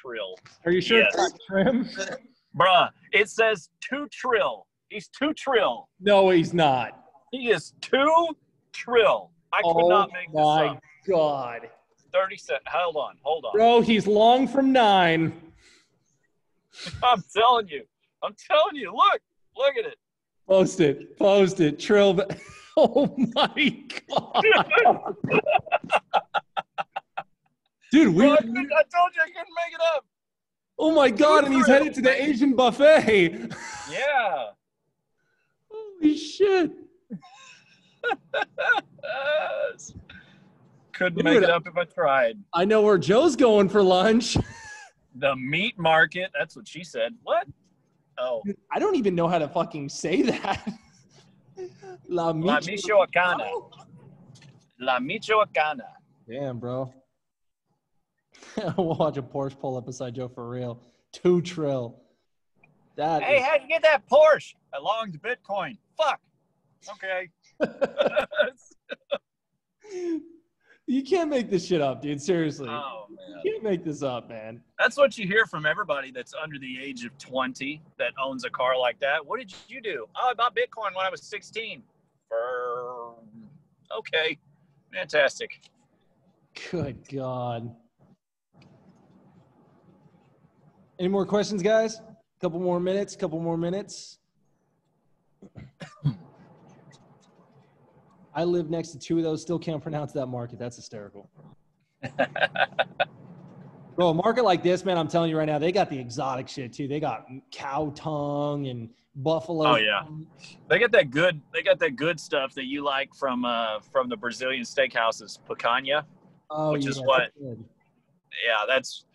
B: Trill.
A: Are you sure
B: Yes.
A: it's not trim?
B: Bruh, it says two trill. He's two trill.
A: No, he's not.
B: He is two trill. I could
A: oh
B: not make this up.
A: my god,
B: 30 seconds. Hold on. Hold on.
A: bro, he's long from nine.
B: I'm telling you. I'm telling you. Look. Look at it.
A: Post it, post it, trill. Oh my god, dude, we.
B: Bro, I, I told you I couldn't make it up.
A: Oh my god, and he's headed to the. Asian buffet.
B: Yeah.
A: Holy shit.
B: Couldn't
A: Dude,
B: make it up if I tried.
A: I know where Joe's going for lunch.
B: The meat market. That's what she said. What? Oh,
A: I don't even know how to fucking say that. La,
B: La Michoacana. La Michoacana.
A: Damn, bro. we'll watch a Porsche pull up beside Joe for real. Two trill. That
B: Hey,
A: is-
B: how'd you get that Porsche? I longed Bitcoin. Fuck. Okay.
A: you can't make this shit up, dude. Seriously.
B: oh man.
A: You can't make this up, man.
B: That's what you hear from everybody that's under the age of 20 that owns a car like that. What did you do? Oh, I bought Bitcoin when I was 16. For okay. Fantastic.
A: Good God. Any more questions, guys? A Couple more minutes. Couple more minutes. I live next to two of those. Still can't pronounce that market. That's hysterical. Bro, a market like this, man, I'm telling you right now, they got the exotic shit too. They got cow tongue and buffalo.
B: Oh, yeah. They got that good they got that good stuff that you like from uh from the Brazilian steakhouses, picanha.
A: Oh,
B: Which is what-
A: that's.
B: Yeah, that's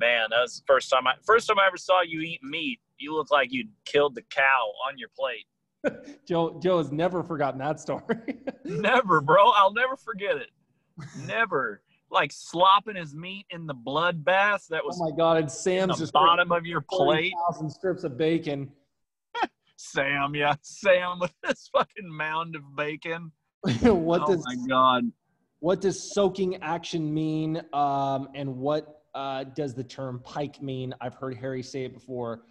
B: man, that was the first time I first time I ever saw you eat meat. You look like you'd killed the cow on your plate.
A: Joe, Joe has never forgotten that story.
B: Never, bro. I'll never forget it. Never. Like slopping his meat in the blood bath that was oh
A: my God! And Sam's
B: the
A: just
B: bottom of your plate.
A: thousand strips of bacon.
B: Sam, yeah, Sam with this fucking mound of bacon.
A: what
B: oh
A: does
B: my god.
A: what does soaking action mean? Um, and what uh, does the term pike mean? I've heard Harry say it before.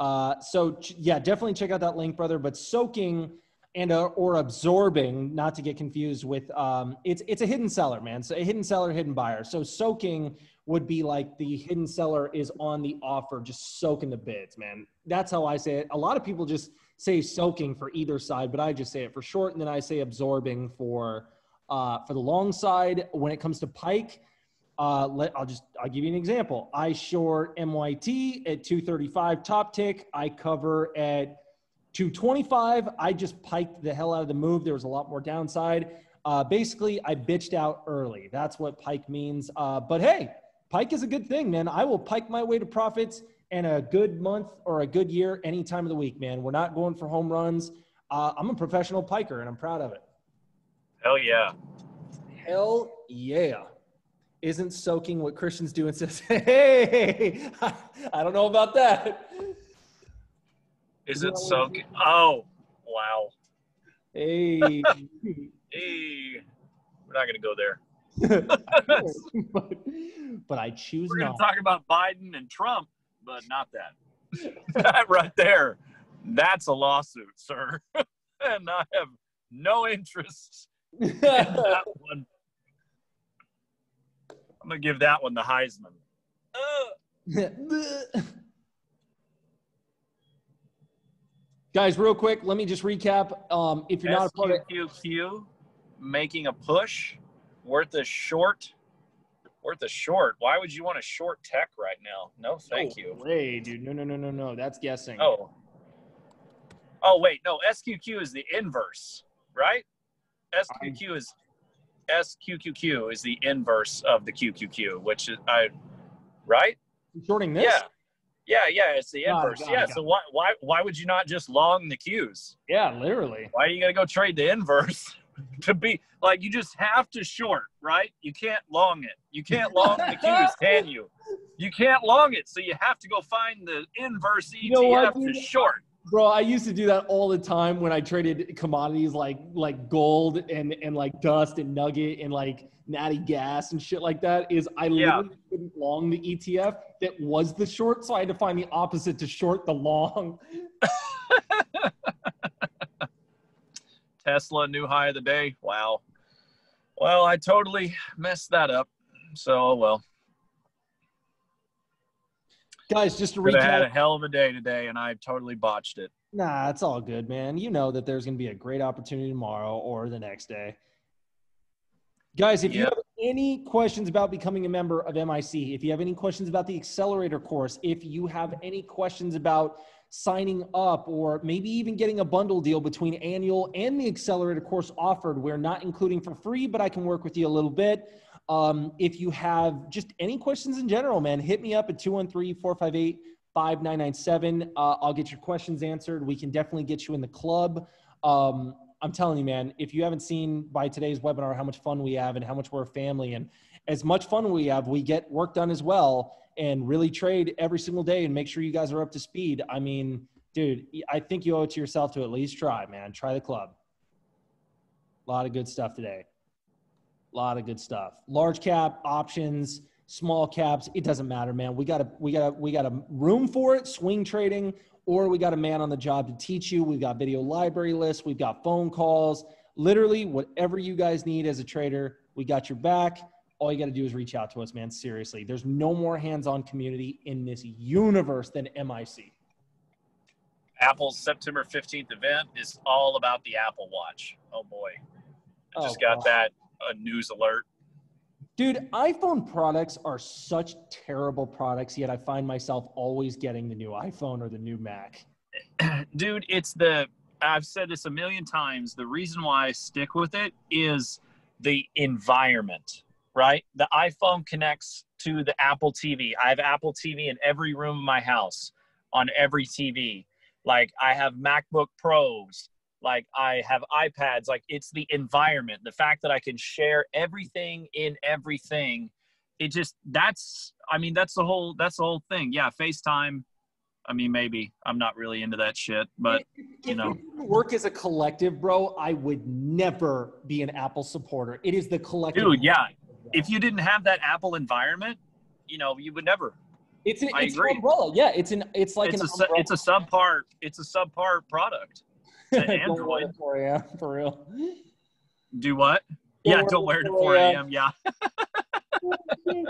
A: Uh, so ch- yeah, definitely check out that link, brother. But soaking and uh, or absorbing, not to get confused with, um, it's it's a hidden seller, man. So a hidden seller, hidden buyer. So soaking would be like the hidden seller is on the offer, just soaking the bids, man. That's how I say it. A lot of people just say soaking for either side, but I just say it for short, and then I say absorbing for uh, for the long side. When it comes to pike, uh, let I'll just I'll give you an example. I short MYT at 235 top tick. I cover at 225. I just piked the hell out of the move. There was a lot more downside. Uh, basically, I bitched out early. That's what pike means. Uh, but hey, pike is a good thing, man. I will pike my way to profits and a good month or a good year any time of the week, man. We're not going for home runs. Uh, I'm a professional piker and I'm proud of it.
B: Hell yeah.
A: Hell yeah. Isn't soaking what Christians do and says, hey, I don't know about that.
B: Is it
A: know
B: so
A: what-
B: Oh, wow.
A: Hey.
B: Hey. We're not gonna go there.
A: but, but I choose
B: We're gonna talk about Biden and Trump, but not that. that right there. That's a lawsuit, sir. and I have no interest in that one. I'm gonna give that one the Heisman. Uh,
A: Guys, real quick, let me just recap. Um, if you're not a part of
B: making a push worth a short. Worth a short. Why would you want a short tech right now? No, thank
A: No
B: you.
A: Hey, dude. No, no, no, no, no. That's guessing.
B: Oh. Oh wait, no. SQQ is the inverse, right? SQQ is SQQQ is the inverse of the QQQ, which is I, right?
A: Shorting this?
B: Yeah. Yeah, yeah, it's the inverse.
A: it,
B: yeah. So why why why would you not just long the Qs?
A: Yeah, literally.
B: Why are you gonna go trade the inverse to be like you just have to short, right? You can't long it. You can't long the Qs, can you? You can't long it, so you have to go find the inverse ETF
A: You know what,
B: to short.
A: Bro, I used to do that all the time when I traded commodities like like gold and and like dust and nugget and like natty gas and shit like that. Is I
B: Yeah.
A: literally couldn't long the ETF that was the short, so I had to find the opposite to short the long.
B: Tesla new high of the day. Wow. Well, I totally messed that up. So oh well,
A: Guys, just to
B: could have had a hell of a day today, and I totally botched it.
A: Nah, it's all good, man. You know that there's going to be a great opportunity tomorrow or the next day. Guys, if you have any questions about becoming a member of MIC, if you have any questions about the accelerator course, if you have any questions about signing up or maybe even getting a bundle deal between annual and the accelerator course offered, we're not including for free, but I can work with you a little bit. Um, if you have just any questions in general, man, hit me up at 213 458 5997. Uh, I'll get your questions answered. We can definitely get you in the club. Um, I'm telling you, man, if you haven't seen by today's webinar how much fun we have and how much we're a family and as much fun we have, we get work done as well and really trade every single day and make sure you guys are up to speed. I mean, dude, I think you owe it to yourself to at least try, man. Try the club. A lot of good stuff today. A lot of good stuff. Large cap options, small caps. It doesn't matter, man. We got a we got a we got a room for it. Swing trading, or we got a man on the job to teach you. We've got video library lists. We've got phone calls. Literally, whatever you guys need as a trader, we got your back. All you got to do is reach out to us, man. Seriously, there's no more hands-on community in this universe than MIC.
B: Apple's September 15th event is all about the Apple Watch. Oh boy. I oh, just
A: Oh,
B: got
A: God.
B: that uh, news alert.
A: Dude, iPhone products are such terrible products, yet I find myself always getting the new iPhone or the new Mac.
B: Dude, it's the I've said this a million times. The reason why I stick with it is the environment, right? The iPhone connects to the Apple TV. I have Apple TV in every room of my house on every TV. Like I have MacBook Pros, like I have iPads. Like it's the environment, the fact that I can share everything in everything. It just that's I mean that's the whole that's the whole thing. Yeah, FaceTime. I mean maybe I'm not really into that shit, but you know.
A: If work as a collective, bro, I would never be an Apple supporter. It is the collective.
B: Dude, yeah. if you didn't have that Apple environment, you know, you would never.
A: it's an,
B: I
A: it's an
B: agree.
A: umbrella. Yeah, it's an it's like
B: it's
A: an
B: a
A: umbrella.
B: it's a subpar it's a subpar product. To
A: Don't
B: Android.
A: wear it 4 a.m. for real.
B: Do what?
A: Don't
B: yeah,
A: wear
B: don't
A: it
B: wear it at
A: 4
B: 4 a.m. Yeah.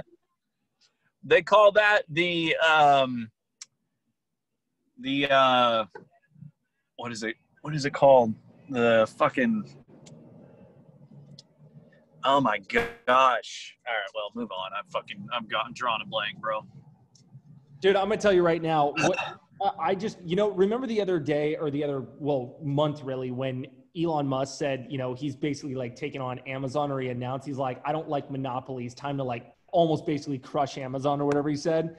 B: they call that the um the uh what is it what is it called? The fucking Oh my gosh. All right, well, move on. I'm fucking I'm gotten drawn a blank, bro.
A: Dude, I'm gonna tell you right now. What, I- I just, you know, remember the other day or the other, well, month really, when Elon Musk said, you know, he's basically like taking on Amazon, or he announced he's like, I don't like monopolies. Time to like almost basically crush Amazon or whatever he said.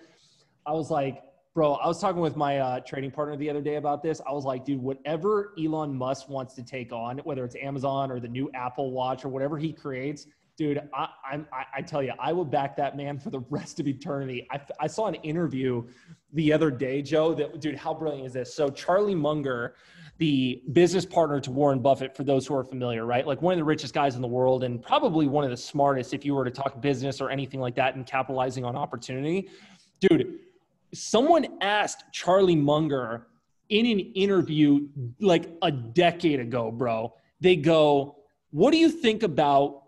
A: I was like, bro, I was talking with my uh, trading partner the other day about this. I was like, dude, whatever Elon Musk wants to take on, whether it's Amazon or the new Apple Watch or whatever he creates, dude, I, I, I tell you, I will back that man for the rest of eternity. I, I saw an interview the other day, Joe, that, dude, how brilliant is this? So, Charlie Munger, the business partner to Warren Buffett, for those who are familiar, right? Like one of the richest guys in the world and probably one of the smartest if you were to talk business or anything like that and capitalizing on opportunity. Dude, someone asked Charlie Munger in an interview like a decade ago, bro. They go, What do you think about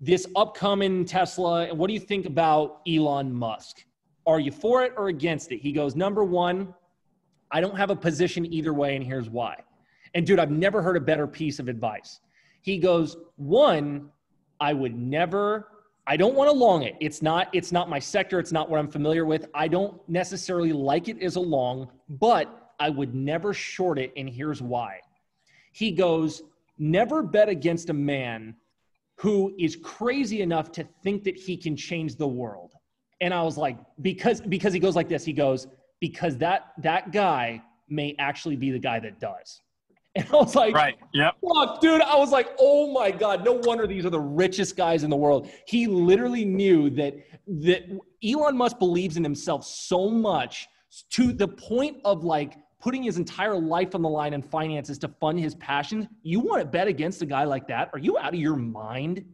A: this upcoming Tesla? And what do you think about Elon Musk? Are you for it or against it? He goes, Number one, I don't have a position either way, and here's why. And dude, I've never heard a better piece of advice. He goes, One, I would never I don't want to long it. It's not it's not my sector, it's not what I'm familiar with. I don't necessarily like it as a long, but I would never short it and here's why. He goes, "Never bet against a man who is crazy enough to think that he can change the world." And I was like, because because he goes like this. He goes, "Because that that guy may actually be the guy that does." And I was like,
B: Right. Yep.
A: Fuck, dude. I was like, oh my God, no wonder these are the richest guys in the world. He literally knew that that Elon Musk believes in himself so much to the point of like putting his entire life on the line and finances to fund his passions. You want to bet against a guy like that? Are you out of your mind?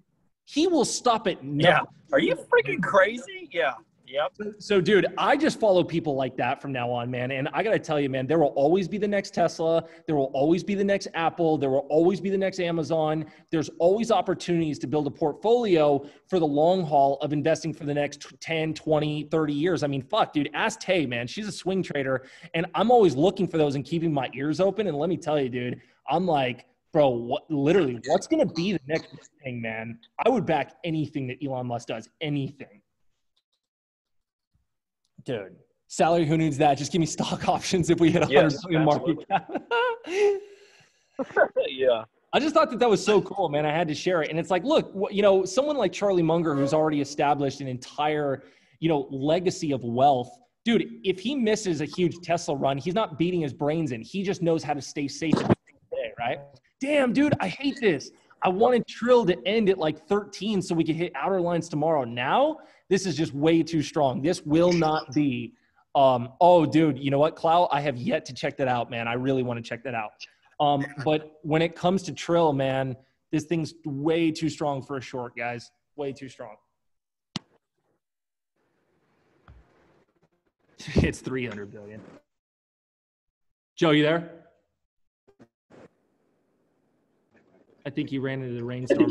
A: He will stop at nothing.
B: Yeah. Are you freaking crazy? Yeah. Yep.
A: So, dude, I just follow people like that from now on, man. And I got to tell you, man, there will always be the next Tesla. There will always be the next Apple. There will always be the next Amazon. There's always opportunities to build a portfolio for the long haul of investing for the next 10, 20, 30 years. I mean, fuck, dude, ask Tay, man. She's a swing trader. And I'm always looking for those and keeping my ears open. And let me tell you, dude, I'm like, bro, what literally, what's going to be the next thing, man? I would back anything that Elon Musk does, anything. Dude, salary, who needs that? Just give me stock options if we hit a hundred
B: Yes,
A: million market cap.
B: yeah.
A: I just thought that that was so cool, man. I had to share it. And it's like, look, you know, someone like Charlie Munger, who's already established an entire, you know, legacy of wealth. Dude, if he misses a huge Tesla run, he's not beating his brains in. He just knows how to stay safe every day, right? Damn, dude, I hate this. I wanted Trill to end at like 13 so we could hit outer lines tomorrow. Now, this is just way too strong. This will not be. Um, oh, dude, you know what, Clow? I have yet to check that out, man. I really want to check that out. Um, but when it comes to Trill, man, this thing's way too strong for a short, guys. Way too strong. it's 300 billion. Joe, you there? I think he ran into the rainstorm.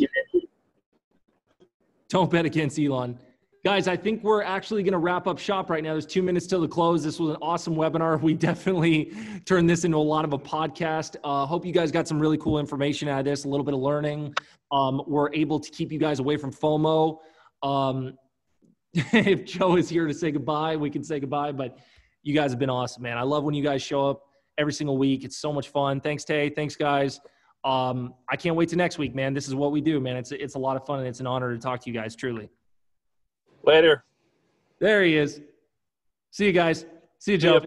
A: Don't bet against Elon. Guys, I think we're actually going to wrap up shop right now. There's two minutes till the close. This was an awesome webinar. We definitely turned this into a lot of a podcast. Uh, hope you guys got some really cool information out of this, a little bit of learning. Um, we're able to keep you guys away from FOMO. Um, if Joe is here to say goodbye, we can say goodbye. But you guys have been awesome, man. I love when you guys show up every single week. It's so much fun. Thanks, Tay. Thanks, guys. Um, I can't wait to next week, man. This is what we do, man. It's it's a lot of fun and it's an honor to talk to you guys. Truly.
B: Later.
A: There he is. See you guys. See you, Joe.